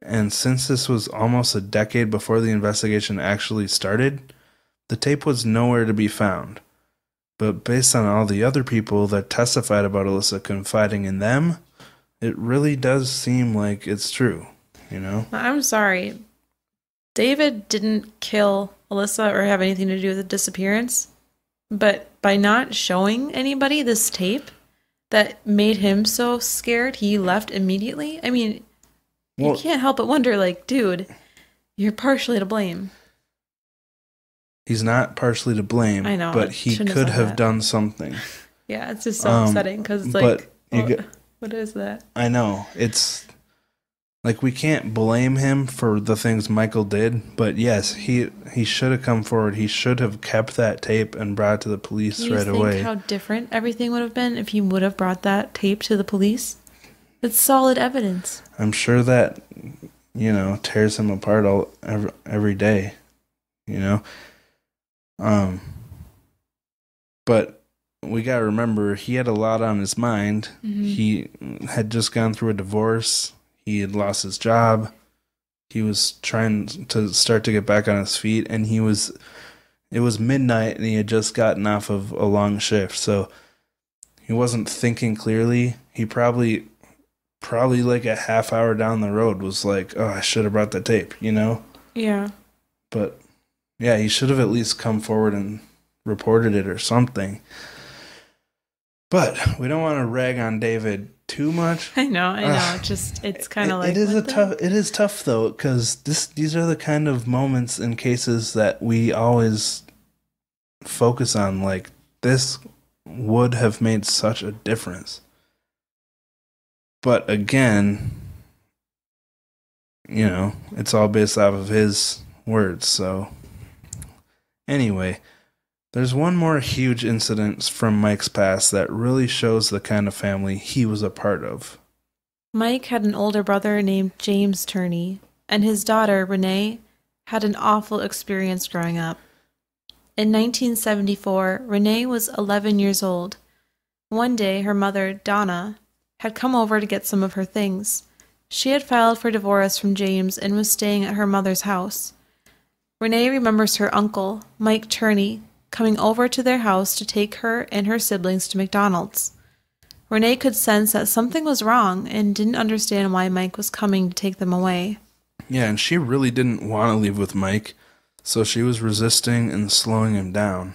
And since this was almost a decade before the investigation actually started, the tape was nowhere to be found. But based on all the other people that testified about Alissa confiding in them, it really does seem like it's true, you know? I'm sorry. David didn't kill Alissa or have anything to do with the disappearance. But by not showing anybody this tape that made him so scared, he left immediately. I mean, Well- you can't help but wonder like, dude, you're partially to blame. He's not partially to blame, I know, but he have could have done something. Yeah, it's just so Um, upsetting because, like, what- what is that? I know. It's like we can't blame him for the things Michael did, but yes, he he should have come forward. He should have kept that tape and brought it to the police right think away. how different everything would have been if he would have brought that tape to the police? It's solid evidence. I'm sure that you know tears him apart all every, every day, you know. Um, but we gotta remember he had a lot on his mind. He had just gone through a divorce. He had lost his job. He was trying to start to get back on his feet, and he was. It was midnight, and he had just gotten off of a long shift, so he wasn't thinking clearly. He probably probably like a half hour down the road was like, oh, I should have brought the tape, you know? Yeah. But yeah, he should have at least come forward and reported it or something. But we don't want to rag on David too much. I know, I know. Ugh. It's just it's kind It- of like it is a the- tough it is tough though because this these are the kind of moments and cases that we always focus on like this would have made such a difference but again you know it's all based off of his words so anyway there's one more huge incident from Mike's past that really shows the kind of family he was a part of Mike had an older brother named James Turney, and his daughter, Renee, had an awful experience growing up. In 1974, Renee was 11 years old. One day, her mother, Donna, had come over to get some of her things. She had filed for divorce from James and was staying at her mother's house. Renee remembers her uncle, Mike Turney, coming over to their house to take her and her siblings to McDonald's. Renee could sense that something was wrong and didn't understand why Mike was coming to take them away. Yeah, and she really didn't want to leave with Mike, so she was resisting and slowing him down.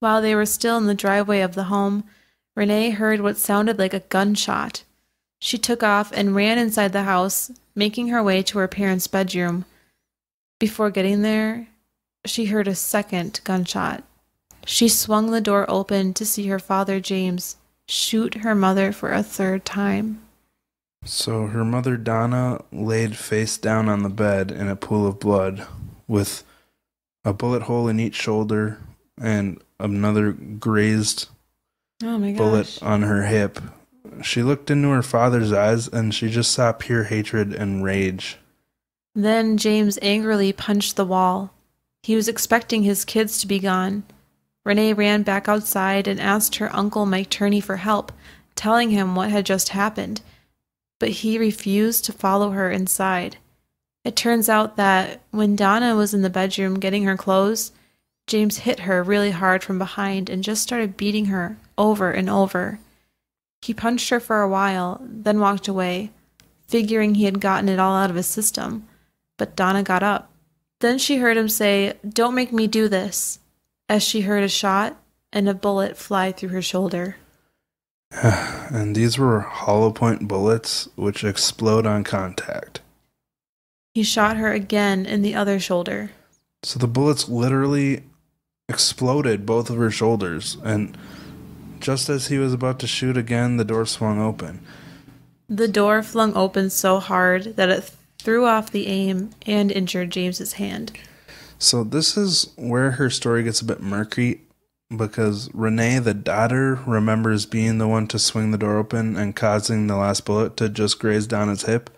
While they were still in the driveway of the home, Renee heard what sounded like a gunshot. She took off and ran inside the house, making her way to her parents' bedroom. Before getting there, she heard a second gunshot. She swung the door open to see her father, James, shoot her mother for a third time. So her mother Donna laid face down on the bed in a pool of blood, with a bullet hole in each shoulder and another grazed Oh my bullet on her hip. She looked into her father's eyes and she just saw pure hatred and rage. Then James angrily punched the wall. He was expecting his kids to be gone. Renee ran back outside and asked her uncle Mike Turney for help, telling him what had just happened. but he refused to follow her inside. It turns out that when Donna was in the bedroom getting her clothes, James hit her really hard from behind and just started beating her over and over. He punched her for a while, then walked away, figuring he had gotten it all out of his system. But Donna got up. Then she heard him say, Don't make me do this, as she heard a shot and a bullet fly through her shoulder. and these were hollow point bullets which explode on contact. He shot her again in the other shoulder. So the bullets literally exploded both of her shoulders, and just as he was about to shoot again, the door swung open. The door flung open so hard that it threw off the aim and injured James's hand. So this is where her story gets a bit murky because Renee, the daughter, remembers being the one to swing the door open and causing the last bullet to just graze Donna's hip.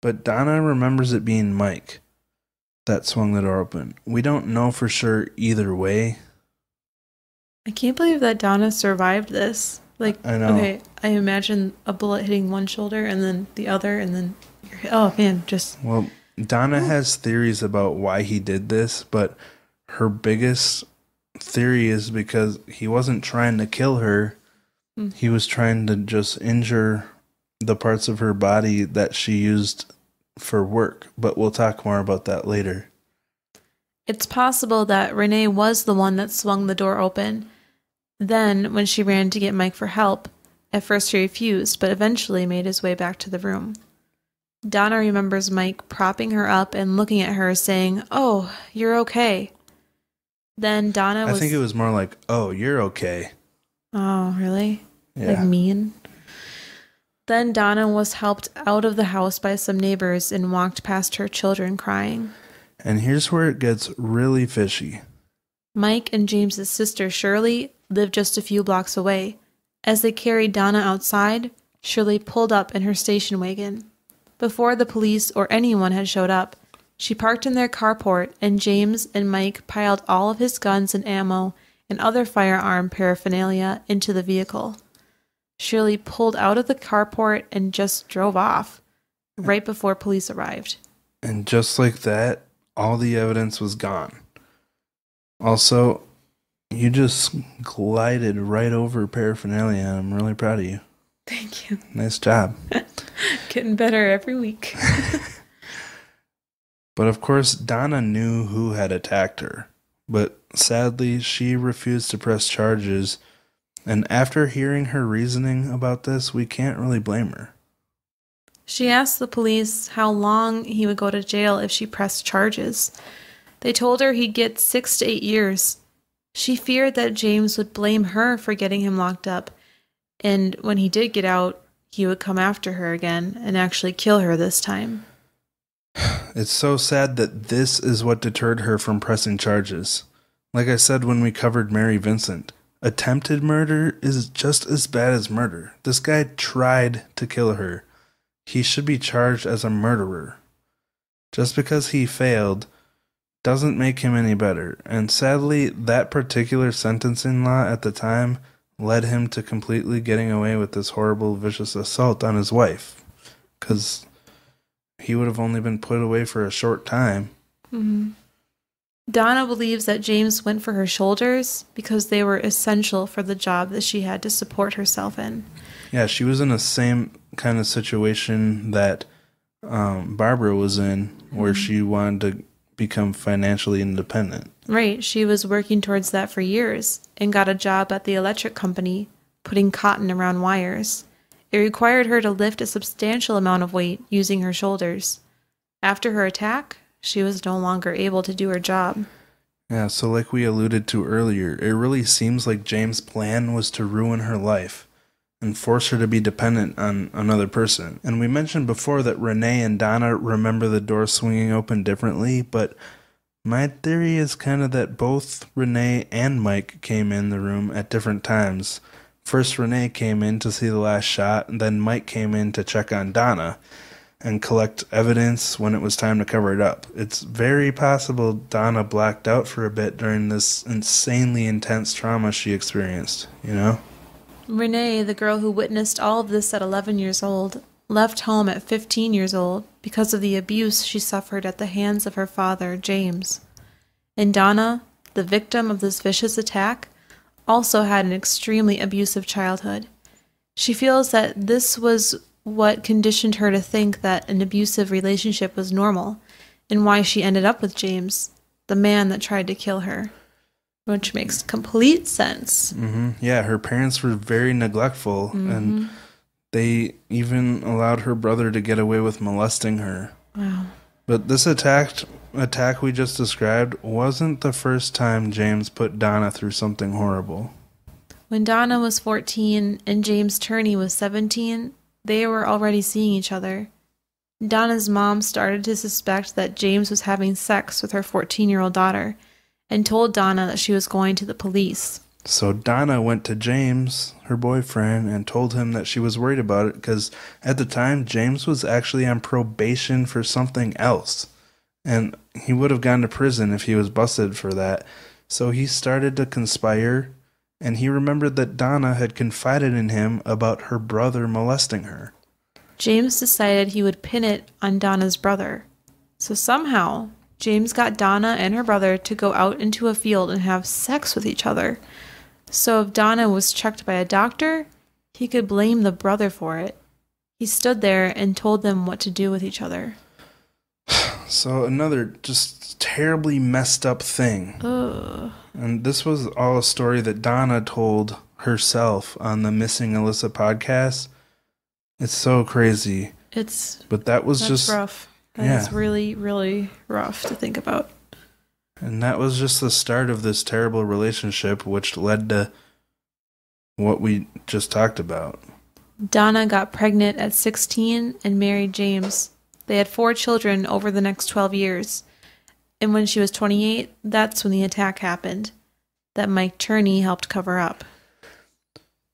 But Donna remembers it being Mike that swung the door open. We don't know for sure either way. I can't believe that Donna survived this. Like, I know. okay, I imagine a bullet hitting one shoulder and then the other, and then oh man, just Well, Donna has theories about why he did this, but her biggest theory is because he wasn't trying to kill her. Hmm. He was trying to just injure the parts of her body that she used for work. But we'll talk more about that later. It's possible that Renee was the one that swung the door open. Then, when she ran to get Mike for help, at first he refused, but eventually made his way back to the room. Donna remembers Mike propping her up and looking at her, saying, Oh, you're okay. Then Donna I think it was more like, "Oh, you're okay." Oh, really? Yeah. Like mean? Then Donna was helped out of the house by some neighbors and walked past her children crying. And here's where it gets really fishy. Mike and James's sister Shirley lived just a few blocks away. As they carried Donna outside, Shirley pulled up in her station wagon. Before the police or anyone had showed up, she parked in their carport and James and Mike piled all of his guns and ammo and other firearm paraphernalia into the vehicle. Shirley pulled out of the carport and just drove off right before police arrived. And just like that, all the evidence was gone. Also, you just glided right over paraphernalia. I'm really proud of you. Thank you. Nice job. Getting better every week. But of course, Donna knew who had attacked her. But sadly, she refused to press charges. And after hearing her reasoning about this, we can't really blame her. She asked the police how long he would go to jail if she pressed charges. They told her he'd get six to eight years. She feared that James would blame her for getting him locked up, and when he did get out, he would come after her again and actually kill her this time. It's so sad that this is what deterred her from pressing charges. Like I said when we covered Mary Vincent, attempted murder is just as bad as murder. This guy tried to kill her. He should be charged as a murderer. Just because he failed doesn't make him any better. And sadly, that particular sentencing law at the time led him to completely getting away with this horrible, vicious assault on his wife. Because he would have only been put away for a short time. Donna believes that James went for her shoulders because they were essential for the job that she had to support herself in. Yeah, she was in the same kind of situation that um, Barbara was in, where she wanted to become financially independent. Right, she was working towards that for years and got a job at the electric company putting cotton around wires. It required her to lift a substantial amount of weight using her shoulders. After her attack, she was no longer able to do her job. Yeah, so like we alluded to earlier, it really seems like James' plan was to ruin her life and force her to be dependent on another person. And we mentioned before that Renee and Donna remember the door swinging open differently, but my theory is kind of that both Renee and Mike came in the room at different times. First, Renee came in to see the last shot, and then Mike came in to check on Donna and collect evidence when it was time to cover it up. It's very possible Donna blacked out for a bit during this insanely intense trauma she experienced, you know? Renee, the girl who witnessed all of this at 11 years old, left home at 15 years old because of the abuse she suffered at the hands of her father, James. And Donna, the victim of this vicious attack, also had an extremely abusive childhood. She feels that this was what conditioned her to think that an abusive relationship was normal, and why she ended up with James, the man that tried to kill her. Which makes complete sense. hmm Yeah, her parents were very neglectful, and they even allowed her brother to get away with molesting her. Wow. But this attack attack we just described wasn't the first time James put Donna through something horrible. When Donna was 14 and James Turney was 17, they were already seeing each other. Donna's mom started to suspect that James was having sex with her 14 year old daughter and told Donna that she was going to the police. So Donna went to James, her boyfriend, and told him that she was worried about it because at the time James was actually on probation for something else. And he would have gone to prison if he was busted for that. So he started to conspire and he remembered that Donna had confided in him about her brother molesting her. James decided he would pin it on Donna's brother. So somehow, James got Donna and her brother to go out into a field and have sex with each other. So if Donna was checked by a doctor, he could blame the brother for it. He stood there and told them what to do with each other. So another just terribly messed up thing. Ugh. And this was all a story that Donna told herself on the Missing Alissa podcast. It's so crazy. It's But that was just rough. That's yeah. really, really rough to think about. and that was just the start of this terrible relationship which led to what we just talked about. Donna got pregnant at 16 and married James. They had four children over the next 12 years. And when she was 28, that's when the attack happened that Mike Turney helped cover up.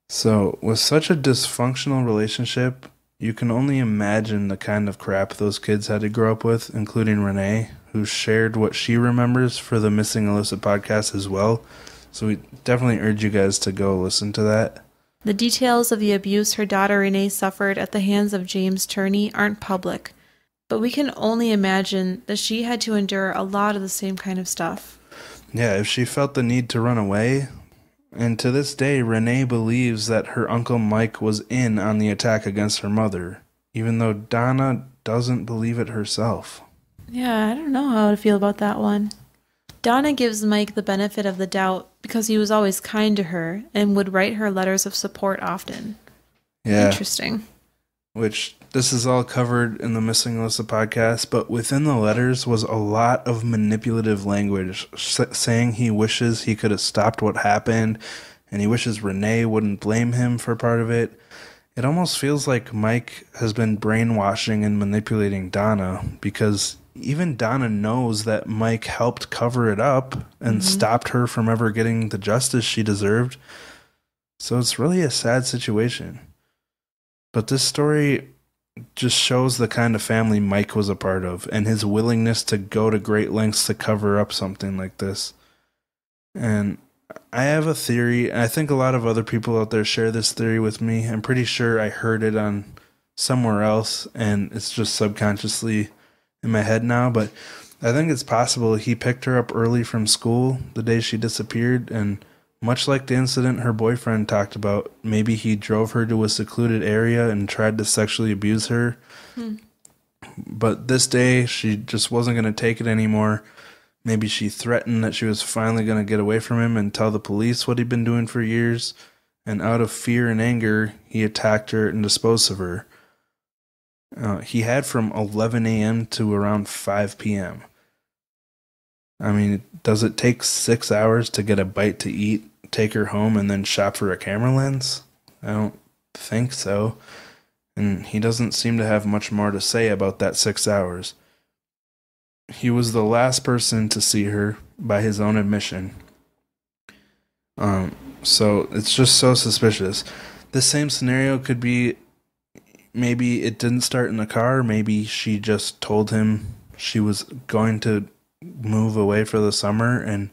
So, with such a dysfunctional relationship, you can only imagine the kind of crap those kids had to grow up with, including Renee, who shared what she remembers for the Missing Alissa podcast as well. So, we definitely urge you guys to go listen to that. The details of the abuse her daughter Renee suffered at the hands of James Turney aren't public, but we can only imagine that she had to endure a lot of the same kind of stuff. Yeah, if she felt the need to run away. And to this day, Renee believes that her uncle Mike was in on the attack against her mother, even though Donna doesn't believe it herself. Yeah, I don't know how to feel about that one. Donna gives Mike the benefit of the doubt because he was always kind to her and would write her letters of support often. Yeah. Interesting. which this is all covered in the Missing Alissa podcast, but within the letters was a lot of manipulative language saying he wishes he could have stopped what happened and he wishes Renee wouldn't blame him for part of it. It almost feels like Mike has been brainwashing and manipulating Donna because even Donna knows that Mike helped cover it up and mm-hmm. stopped her from ever getting the justice she deserved. So it's really a sad situation. But this story just shows the kind of family Mike was a part of and his willingness to go to great lengths to cover up something like this. And I have a theory, and I think a lot of other people out there share this theory with me. I'm pretty sure I heard it on somewhere else, and it's just subconsciously in my head now. But I think it's possible he picked her up early from school the day she disappeared, and much like the incident her boyfriend talked about, maybe he drove her to a secluded area and tried to sexually abuse her. But this day, she just wasn't going to take it anymore. Maybe she threatened that she was finally going to get away from him and tell the police what he'd been doing for years. And out of fear and anger, he attacked her and disposed of her. Uh, he had from 11 a.m. to around 5 p.m. I mean, does it take six hours to get a bite to eat, take her home, and then shop for a camera lens? I don't think so. And he doesn't seem to have much more to say about that six hours. He was the last person to see her by his own admission. Um, so it's just so suspicious. The same scenario could be maybe it didn't start in the car, maybe she just told him she was going to move away for the summer and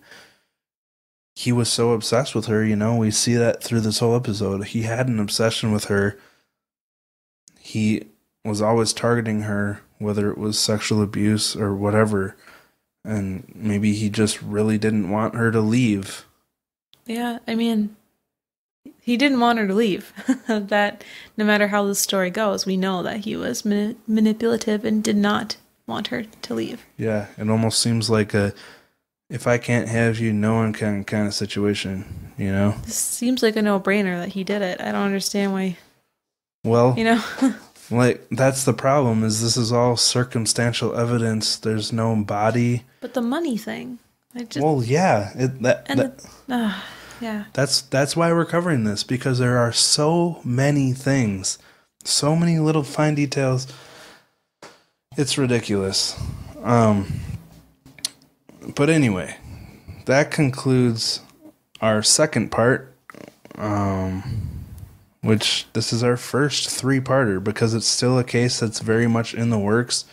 he was so obsessed with her, you know, we see that through this whole episode. He had an obsession with her. He was always targeting her, whether it was sexual abuse or whatever. And maybe he just really didn't want her to leave. Yeah, I mean, he didn't want her to leave. that no matter how the story goes, we know that he was mani- manipulative and did not want her to leave. Yeah, it almost seems like a if I can't have you, no one can kind of situation, you know? This seems like a no-brainer that he did it. I don't understand why, Well, you know. like that's the problem is this is all circumstantial evidence. There's no body. but the money thing, I just well, yeah, it, that, and that the, ah, yeah. that's that's why we're covering this because there are so many things, so many little fine details. It's ridiculous. Um but anyway, that concludes our second part um which this is our first three-parter because it's still a case that's very much in the works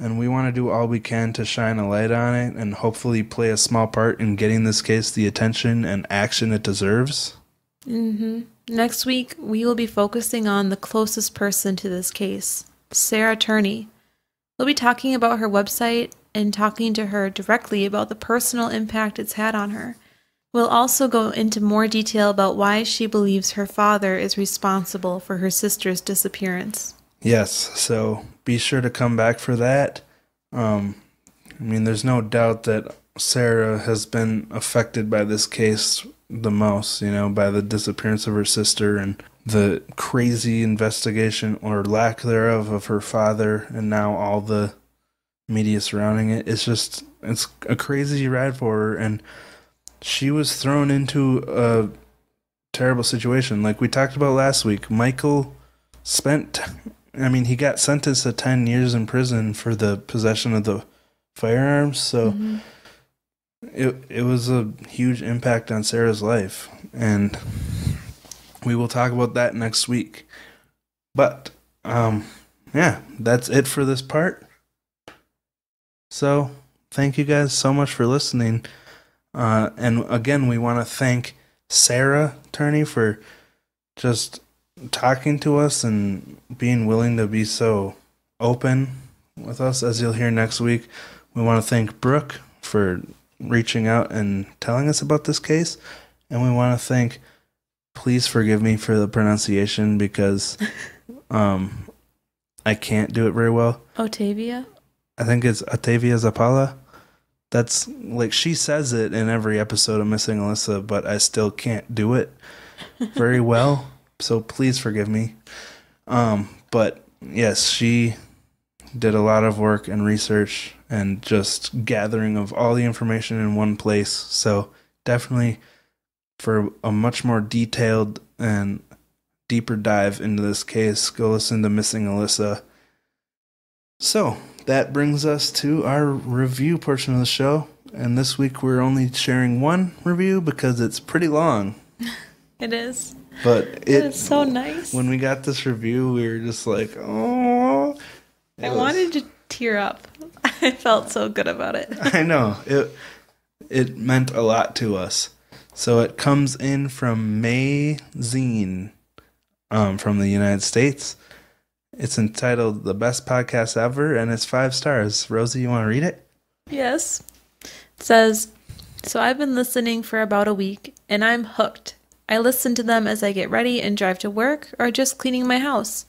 and we want to do all we can to shine a light on it and hopefully play a small part in getting this case the attention and action it deserves. Mm-hmm. Next week, we will be focusing on the closest person to this case, Sarah Turney. We'll be talking about her website and talking to her directly about the personal impact it's had on her. We'll also go into more detail about why she believes her father is responsible for her sister's disappearance. Yes, so be sure to come back for that. Um, I mean, there's no doubt that Sarah has been affected by this case the most, you know, by the disappearance of her sister and the crazy investigation or lack thereof of her father, and now all the media surrounding it. It's just, it's a crazy ride for her, and she was thrown into a terrible situation. Like we talked about last week, Michael spent I mean, he got sentenced to 10 years in prison for the possession of the firearms, so it it was a huge impact on Sarah's life and we will talk about that next week. But um yeah, that's it for this part. So, thank you guys so much for listening. Uh and again, we want to thank Sarah Turney for just talking to us and being willing to be so open with us as you'll hear next week. We want to thank Brooke for reaching out and telling us about this case. And we want to thank please forgive me for the pronunciation because um I can't do it very well. Otavia? I think it's Atavia Zapala. That's like she says it in every episode of Missing Alissa, but I still can't do it very well. So please forgive me. Um, but yes, she did a lot of work and research and just gathering of all the information in one place. So definitely for a much more detailed and deeper dive into this case, go listen to Missing Alissa. So that brings us to our review portion of the show. And this week we're only sharing one review because it's pretty long. It is. But It it is so nice. when we got this review, we were just like, oh. I wanted to tear up. I felt so good about it. I know it. It meant a lot to us. So it comes in from May Zine, um, from the United States. It's entitled "The Best Podcast Ever" and it's five stars. Rosie, you want to read it? Yes. It says, So I've been listening for about a week and I'm hooked. I listen to them as I get ready and drive to work or just cleaning my house.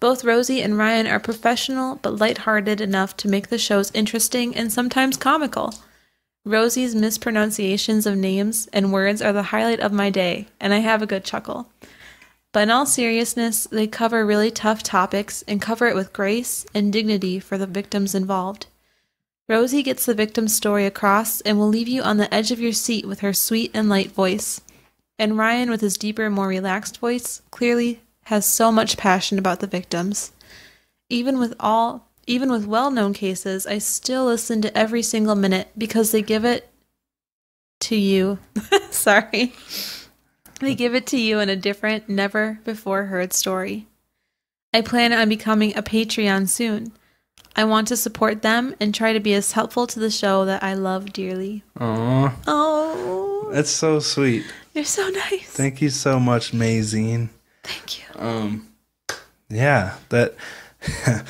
Both Rosie and Ryan are professional but lighthearted enough to make the shows interesting and sometimes comical. Rosie's mispronunciations of names and words are the highlight of my day, and I have a good chuckle. But in all seriousness, they cover really tough topics and cover it with grace and dignity for the victims involved. Rosie gets the victim's story across and will leave you on the edge of your seat with her sweet and light voice. And Ryan, with his deeper, more relaxed voice, clearly has so much passion about the victims. Even with all even with well-known cases, I still listen to every single minute because they give it to you. Sorry. They give it to you in a different, never before heard story. I plan on becoming a Patreon soon. I want to support them and try to be as helpful to the show that I love dearly. Aw, Oh, that's so sweet. you're so nice. Thank you so much, Mazine. Thank you. Um, yeah, that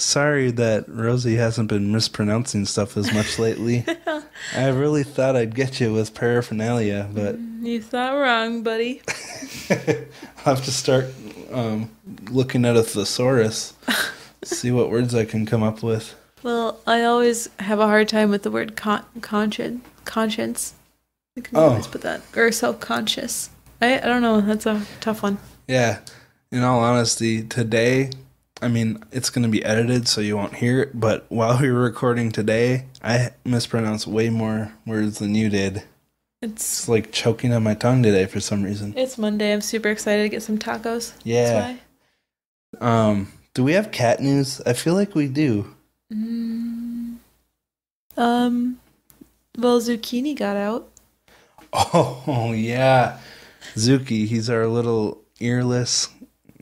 Sorry that Rosie hasn't been mispronouncing stuff as much lately. I really thought I'd get you with paraphernalia, but You thought wrong, buddy. I'll have to start um, looking at a thesaurus, see what words I can come up with. Well, I always have a hard time with the word con- conscience. Conscience. I can Oh. always put that. Or self conscious. I, I don't know. That's a tough one. Yeah, in all honesty, today, I mean, it's going to be edited so you won't hear it, but while we were recording today, I mispronounced way more words than you did. It's It's like choking on my tongue today for some reason. it's Monday. I'm super excited to get some tacos. Yeah. That's why. Um, do we have cat news? I feel like we do. Mm, um, well, zucchini got out. Oh, yeah. Zuki, he's our little earless,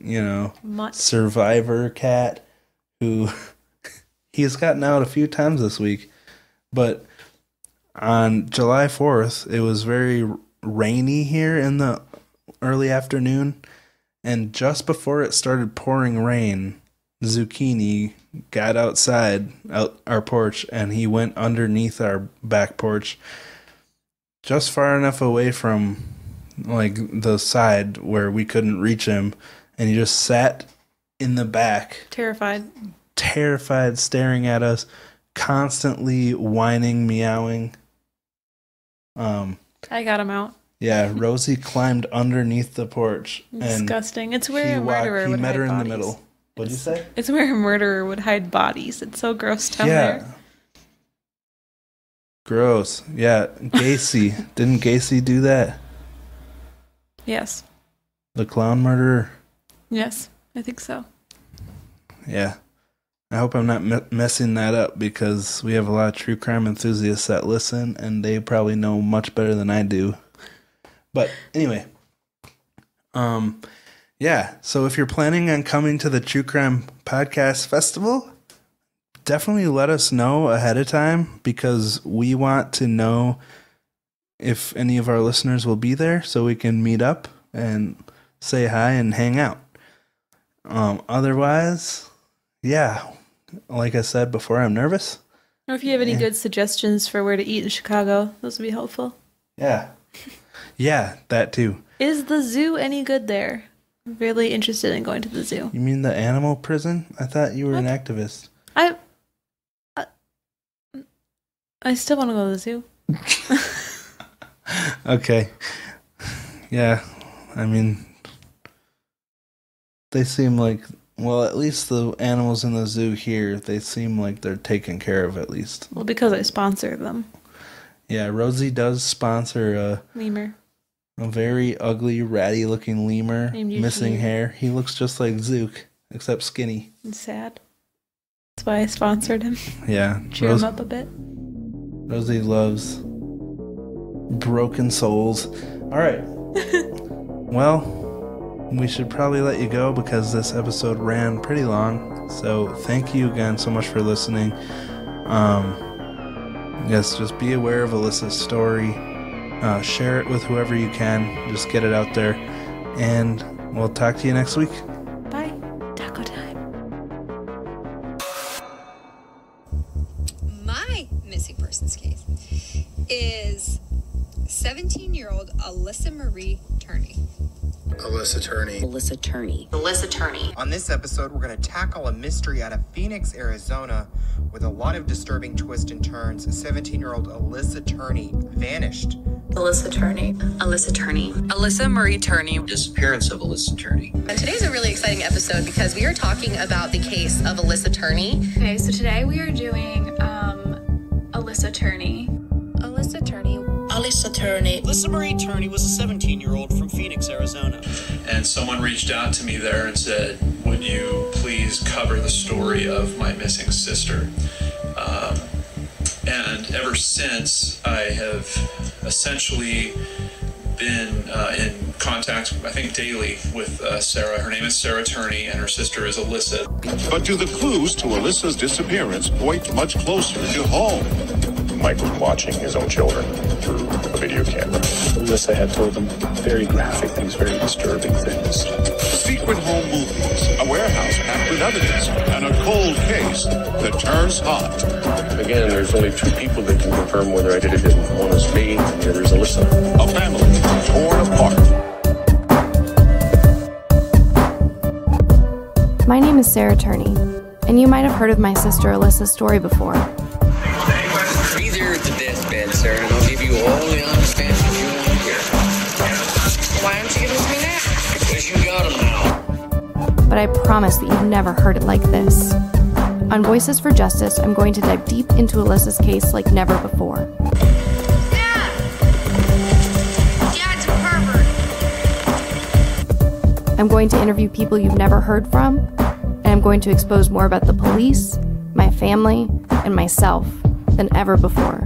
you know, Mutt. survivor cat who he's gotten out a few times this week. But on July 4th, it was very rainy here in the early afternoon. And just before it started pouring rain, Zucchini got outside out our porch and he went underneath our back porch just far enough away from like the side where we couldn't reach him and he just sat in the back Terrified. terrified staring at us constantly whining meowing um I got him out. yeah rosie climbed underneath the porch and Disgusting. It's where he, a walked- murderer he would met her hide in bodies. the middle what'd you say It's where a murderer would hide bodies. It's so gross down yeah there. gross yeah gacy didn't gacy do that Yes. the clown murderer Yes. I think so. Yeah. I hope I'm not me- messing that up because we have a lot of true crime enthusiasts that listen and they probably know much better than I do. But anyway, um yeah, so if you're planning on coming to the True Crime Podcast Festival, definitely let us know ahead of time because we want to know if any of our listeners will be there so we can meet up and say hi and hang out. Um, otherwise, yeah, like I said before, I'm nervous. Or if you have any good suggestions for where to eat in Chicago, those would be helpful. Yeah, yeah, that too. Is the zoo any good there? I'm really interested in going to the zoo. You mean the animal prison? I thought you were an activist. I, I, I still want to go to the zoo. Okay, yeah, I mean, they seem like well, at least the animals in the zoo here, they seem like they're taken care of at least. Well, because I sponsor them. Yeah, Rosie does sponsor a. Lemur. A very ugly, ratty looking lemur, missing hair. He looks just like Zook, except skinny. And sad. That's why I sponsored him. Yeah, Cheer Ros- him up a bit. Rosie loves broken souls. All right. well, we should probably let you go because this episode ran pretty long. So thank you again so much for listening. Um, yes, just be aware of Alissa's story. Uh, share it with whoever you can. Just get it out there. And we'll talk to you next week. Alissa Turney. Alissa Turney. Alissa Turney. On this episode, we're going to tackle a mystery out of Phoenix, Arizona, with a lot of disturbing twists and turns. 17 year old Alissa Turney vanished. Alissa Turney. Alissa Turney. Alissa Marie Turney. Disappearance of Alissa Turney. And today's a really exciting episode because we are talking about the case of Alissa Turney. Okay, so today we are doing um, Alissa Turney. Alissa Turney. Alissa Turney. Alissa Marie Turney was a 17 year old from Phoenix, Arizona. and someone reached out to me there and said, "Would you please cover the story of my missing sister?" Um, and ever since, I have essentially been uh, in contact, I think daily, with uh, Sarah. Her name is Sarah Turney, and her sister is Alissa. But do the clues to Alissa's disappearance point much closer to home? Mike was watching his own children through a video camera. Alissa had told him very graphic things, very disturbing things. Secret Home Movies, a warehouse packed with evidence and a cold case that turns hot. Again, there's only two people that can confirm whether I did it. One is me, and the other is Alissa. A family torn apart. My name is Sarah Turney, and you might have heard of my sister Alissa's story before. But I promise that you've never heard it like this. On Voices for Justice, I'm going to dive deep into Alissa's case like never before. Dad's a pervert. I'm going to interview people you've never heard from, and I'm going to expose more about the police, my family, and myself than ever before.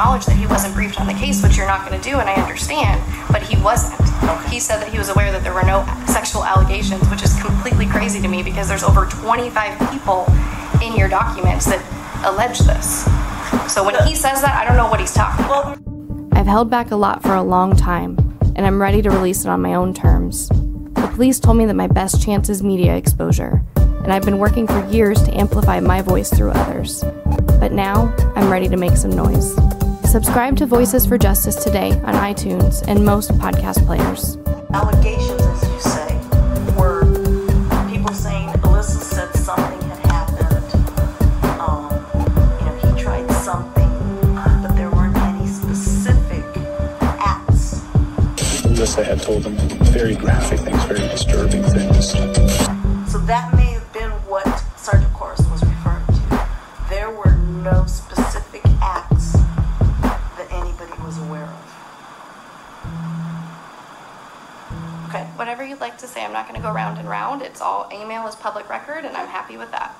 Acknowledge that he wasn't briefed on the case, which you're not going to do, and I understand, but he wasn't. He said that he was aware that there were no sexual allegations, which is completely crazy to me because there's over 25 people in your documents that allege this. So when he says that, I don't know what he's talking about. I've held back a lot for a long time, and I'm ready to release it on my own terms. The police told me that my best chance is media exposure, and I've been working for years to amplify my voice through others. But now, I'm ready to make some noise. Subscribe to Voices for Justice today on iTunes and most podcast players. Allegations, as you say, were people saying Alissa said something had happened. Um, you know, he tried something, but there weren't any specific acts. Alissa had told him very graphic things, very disturbing things. Going to go round and round. It's all email is public record, and I'm happy with that.